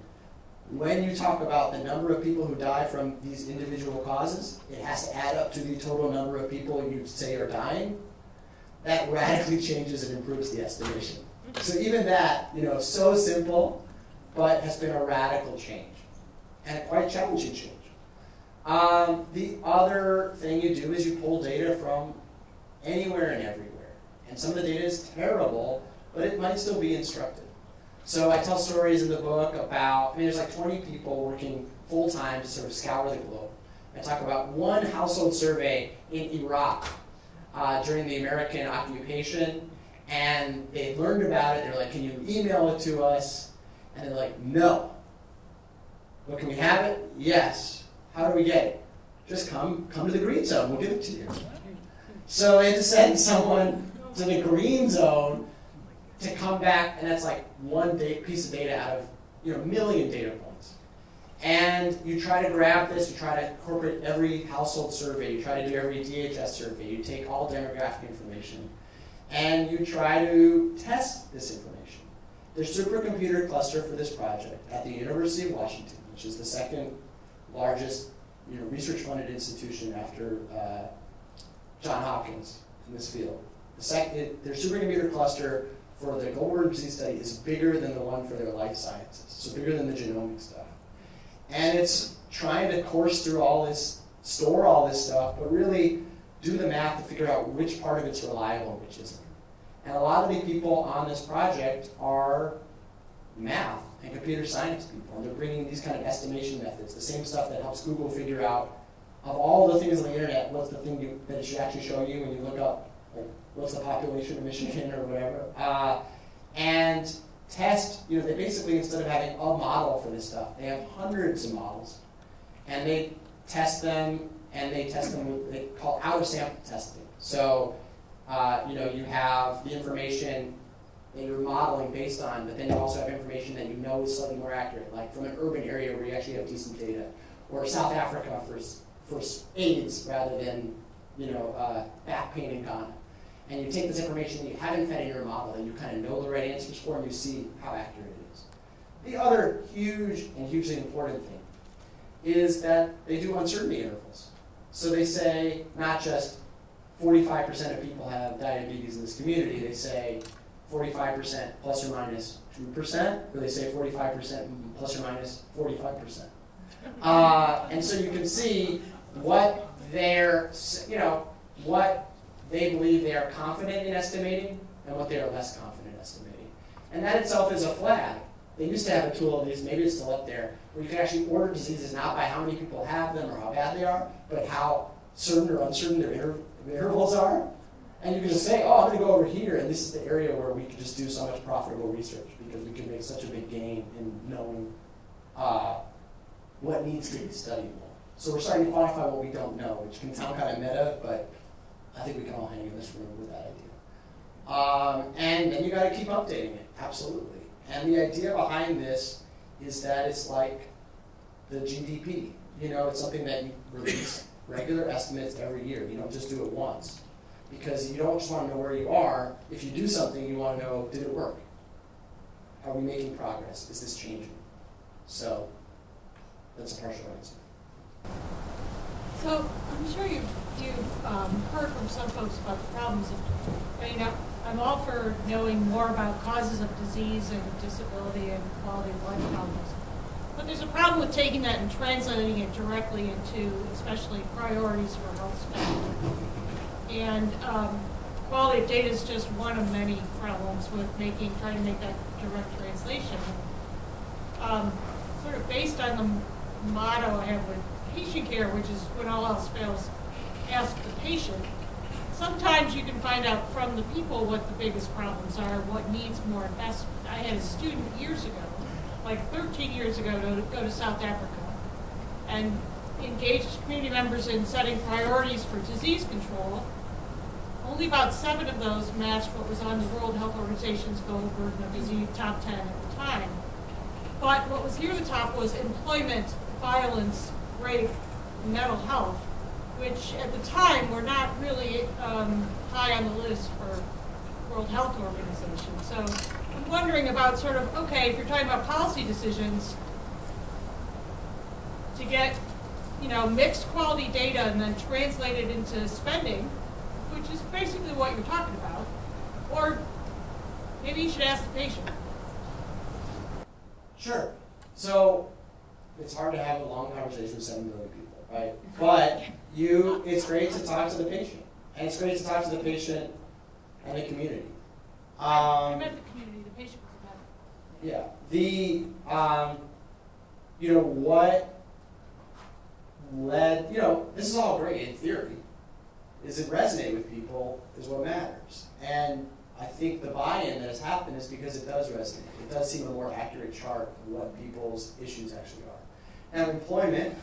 [SPEAKER 2] when you talk about the number of people who die from these individual causes, it has to add up to the total number of people you say are dying. That radically changes and improves the estimation. So even that, you know, so simple, but has been a radical change and a quite challenging change. Um, the other thing you do is you pull data from anywhere and everywhere. And some of the data is terrible, but it might still be instructive. So I tell stories in the book about, I mean, there's like 20 people working full time to sort of scour the globe. I talk about one household survey in Iraq uh, during the American occupation, and they learned about it. They're like, "Can you email it to us?" And they're like, "No." But can we have it? Yes. How do we get it? Just come, come to the green zone. We'll give it to you. So they had to send someone to the green zone to come back, and that's like one piece of data out of you know a million data points. And you try to grab this, you try to incorporate every household survey, you try to do every DHS survey, you take all demographic information, and you try to test this information. There's supercomputer cluster for this project at the University of Washington, which is the second largest you know, research-funded institution after uh, John Hopkins in this field. The sec- it, their supercomputer cluster for the Global Burden disease study is bigger than the one for their life sciences, so bigger than the genomic stuff. And it's trying to course through all this, store all this stuff, but really do the math to figure out which part of it's reliable and which isn't. And a lot of the people on this project are math and computer science people, and they're bringing these kind of estimation methods, the same stuff that helps Google figure out of all the things on the internet, what's the thing you, that it should actually show you when you look up, like, what's the population of Michigan or whatever, uh, and test, you know, they basically, instead of having a model for this stuff, they have hundreds of models, and they test them, and they test them with, they call out-of-sample testing. So, uh, you know, you have the information that you're modeling based on, but then you also have information that you know is slightly more accurate, like from an urban area where you actually have decent data, or South Africa for, for AIDS rather than, you know, uh, back pain in Ghana. And you take this information that you haven't fed in your model, and you kind of know the right answers for, and you see how accurate it is. The other huge and hugely important thing is that they do uncertainty intervals. So they say not just 45% of people have diabetes in this community, they say 45% plus or minus 2%, or they say 45% plus or minus 45%. Uh, and so you can see what they're, you know, what they believe they are confident in estimating and what they are less confident in estimating. And that itself is a flag. They used to have a tool of these, maybe it's still up there, where you can actually order diseases not by how many people have them or how bad they are, but how certain or uncertain their inter intervals are. And you can just say, oh, I'm going to go over here, and this is the area where we can just do so much profitable research because we can make such a big gain in knowing uh, what needs to be studied more. So we're starting to quantify what we don't know, which can sound kind of meta, but I think we can all hang in this room with that idea. Um, and then you got to keep updating it, absolutely. And the idea behind this is that it's like the GDP. You know, it's something that you release regular estimates every year. You don't just do it once. Because you don't just want to know where you are. If you do something, you want to know, did it work? Are we making progress? Is this changing? So that's a partial answer.
[SPEAKER 5] So I'm sure you've, you've um, heard from some folks about the problems of, you know, I'm all for knowing more about causes of disease and disability and quality of life problems. But there's a problem with taking that and translating it directly into especially priorities for health spending. And um, quality of data is just one of many problems with making, trying to make that direct translation. Um, sort of based on the motto I have with patient care, which is when all else fails, ask the patient. Sometimes you can find out from the people what the biggest problems are, what needs more investment. I had a student years ago, like 13 years ago, to go to South Africa. And engaged community members in setting priorities for disease control. Only about seven of those matched what was on the World Health Organization's global burden of disease top 10 at the time. But what was near the top was employment, violence, rape, mental health, which at the time were not really um, high on the list for World Health Organization. So wondering about sort of, okay, if you're talking about policy decisions, to get, you know, mixed quality data and then translate it into spending, which is basically what you're talking about, or maybe you should ask the patient.
[SPEAKER 2] Sure. So it's hard to have a long conversation with seven million people, right? But you, it's great to talk to the patient, and it's great to talk to the patient and the community. Um,
[SPEAKER 5] meant the community, the patient was better.
[SPEAKER 2] Yeah. The um, you know what led you know this is all great in theory. Is it resonate with people is what matters, and I think the buy-in that has happened is because it does resonate. It does seem a more accurate chart of what people's issues actually are. Now, employment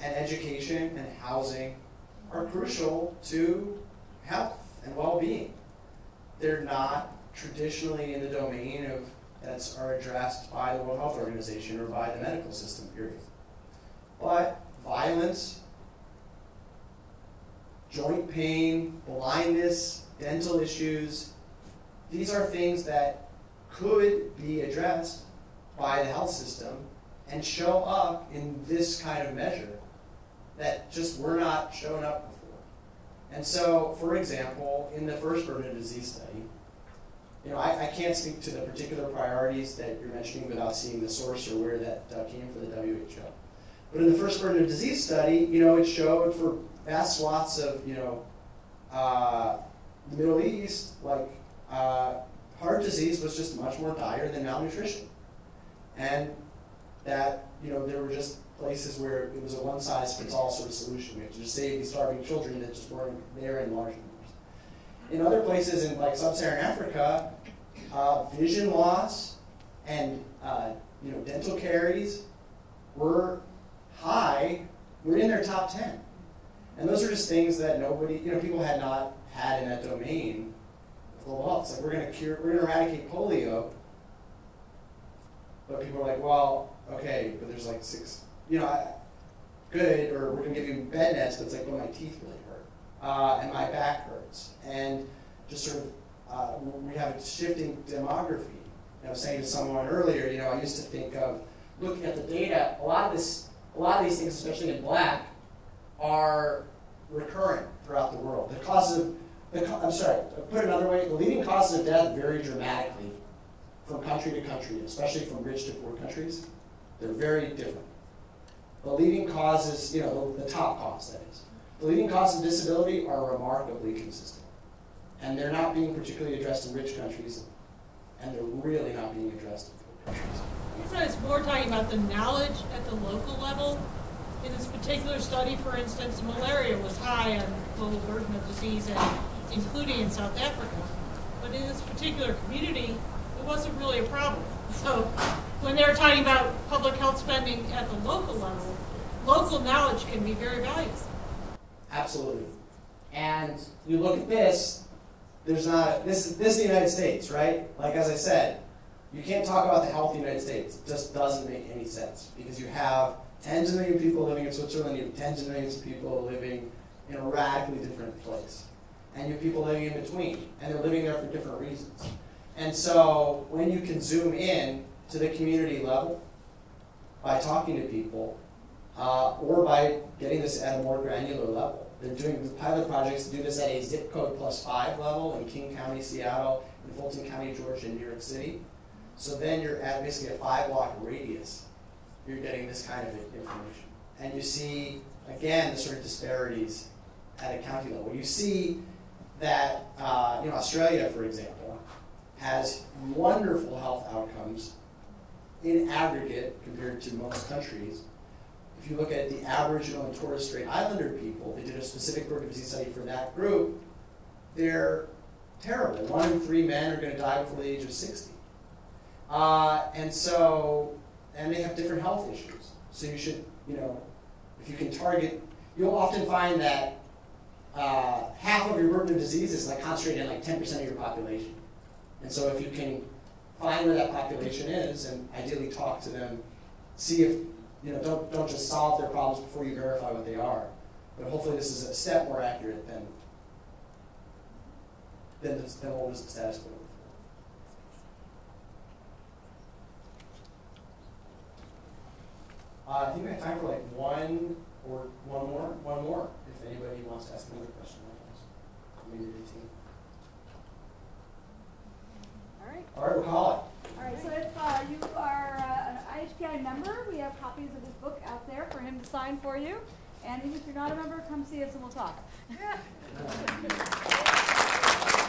[SPEAKER 2] and education and housing are crucial to health and well-being. They're not traditionally in the domain of that's are addressed by the World Health Organization or by the medical system, period. But violence, joint pain, blindness, dental issues, these are things that could be addressed by the health system and show up in this kind of measure that just were not shown up before. And so, for example, in the first burden of disease study, you know, I, I can't speak to the particular priorities that you're mentioning without seeing the source or where that uh, came for the WHO. But in the first burden of disease study, you know, it showed for vast swaths of, you know, uh, the Middle East, like uh, heart disease was just much more dire than malnutrition. And that, you know, there were just places where it was a one size fits all sort of solution. We had to just save these starving children that just weren't there in large numbers. In other places in like sub-Saharan Africa, uh, vision loss and uh, you know dental caries were high, were in their top 10. And those are just things that nobody, you know, people had not had in that domain of global health. It's like we're going to cure, we're going to eradicate polio, but people are like, well, okay, but there's like six, you know, I, good, or we're going to give you bed nets, but it's like, well, my teeth really hurt, uh, and my back hurts, and just sort of, uh, we have a shifting demography. I was saying to someone earlier, you know, I used to think of looking at the data. A lot of this, a lot of these things, especially in black, are recurrent throughout the world. The causes of, the, I'm sorry, put another way, the leading causes of death vary dramatically from country to country, especially from rich to poor countries. They're very different. The leading causes, you know, the, the top cause, that is. The leading causes of disability are remarkably consistent. And they're not being particularly addressed in rich countries, and they're really not being addressed in poor countries.
[SPEAKER 5] I guess I was more talking about the knowledge at the local level. In this particular study, for instance, malaria was high on global burden of disease, and including in South Africa. But in this particular community, it wasn't really a problem. So when they're talking about public health spending at the local level, local knowledge can be very valuable.
[SPEAKER 2] Absolutely. And you look at this, there's not, this, this is the United States, right? Like as I said, you can't talk about the health of the United States. It just doesn't make any sense because you have tens of millions of people living in Switzerland, you have tens of millions of people living in a radically different place. And you have people living in between, and they're living there for different reasons. And so when you can zoom in to the community level by talking to people, uh, or by getting this at a more granular level. They're doing pilot projects to do this at a zip code plus five level in King County, Seattle, in Fulton County, Georgia, and New York City. So then you're at basically a five block radius. You're getting this kind of information. And you see, again, the sort of disparities at a county level. You see that, uh, you know, Australia, for example, has wonderful health outcomes in aggregate compared to most countries. If you look at the Aboriginal and Torres Strait Islander people, they did a specific burden of disease study for that group. They're terrible. One in three men are going to die before the age of 60. Uh, and so, and they have different health issues. So you should, you know, if you can target, you'll often find that uh, half of your burden of disease is like concentrated in like 10% of your population. And so if you can find where that population is and ideally talk to them, see if, you know, don't, don't just solve their problems before you verify what they are. But hopefully this is a step more accurate than, than, the- than what was the status quo. Uh, I think we have time for like one or one more, one more, if anybody wants to ask another question. Maybe the team.
[SPEAKER 6] All right.
[SPEAKER 2] All right, we'll call it.
[SPEAKER 6] All right, so if uh, you are uh, an IHPI member, we have copies of his book out there for him to sign for you. And even if you're not a member, come see us and we'll talk.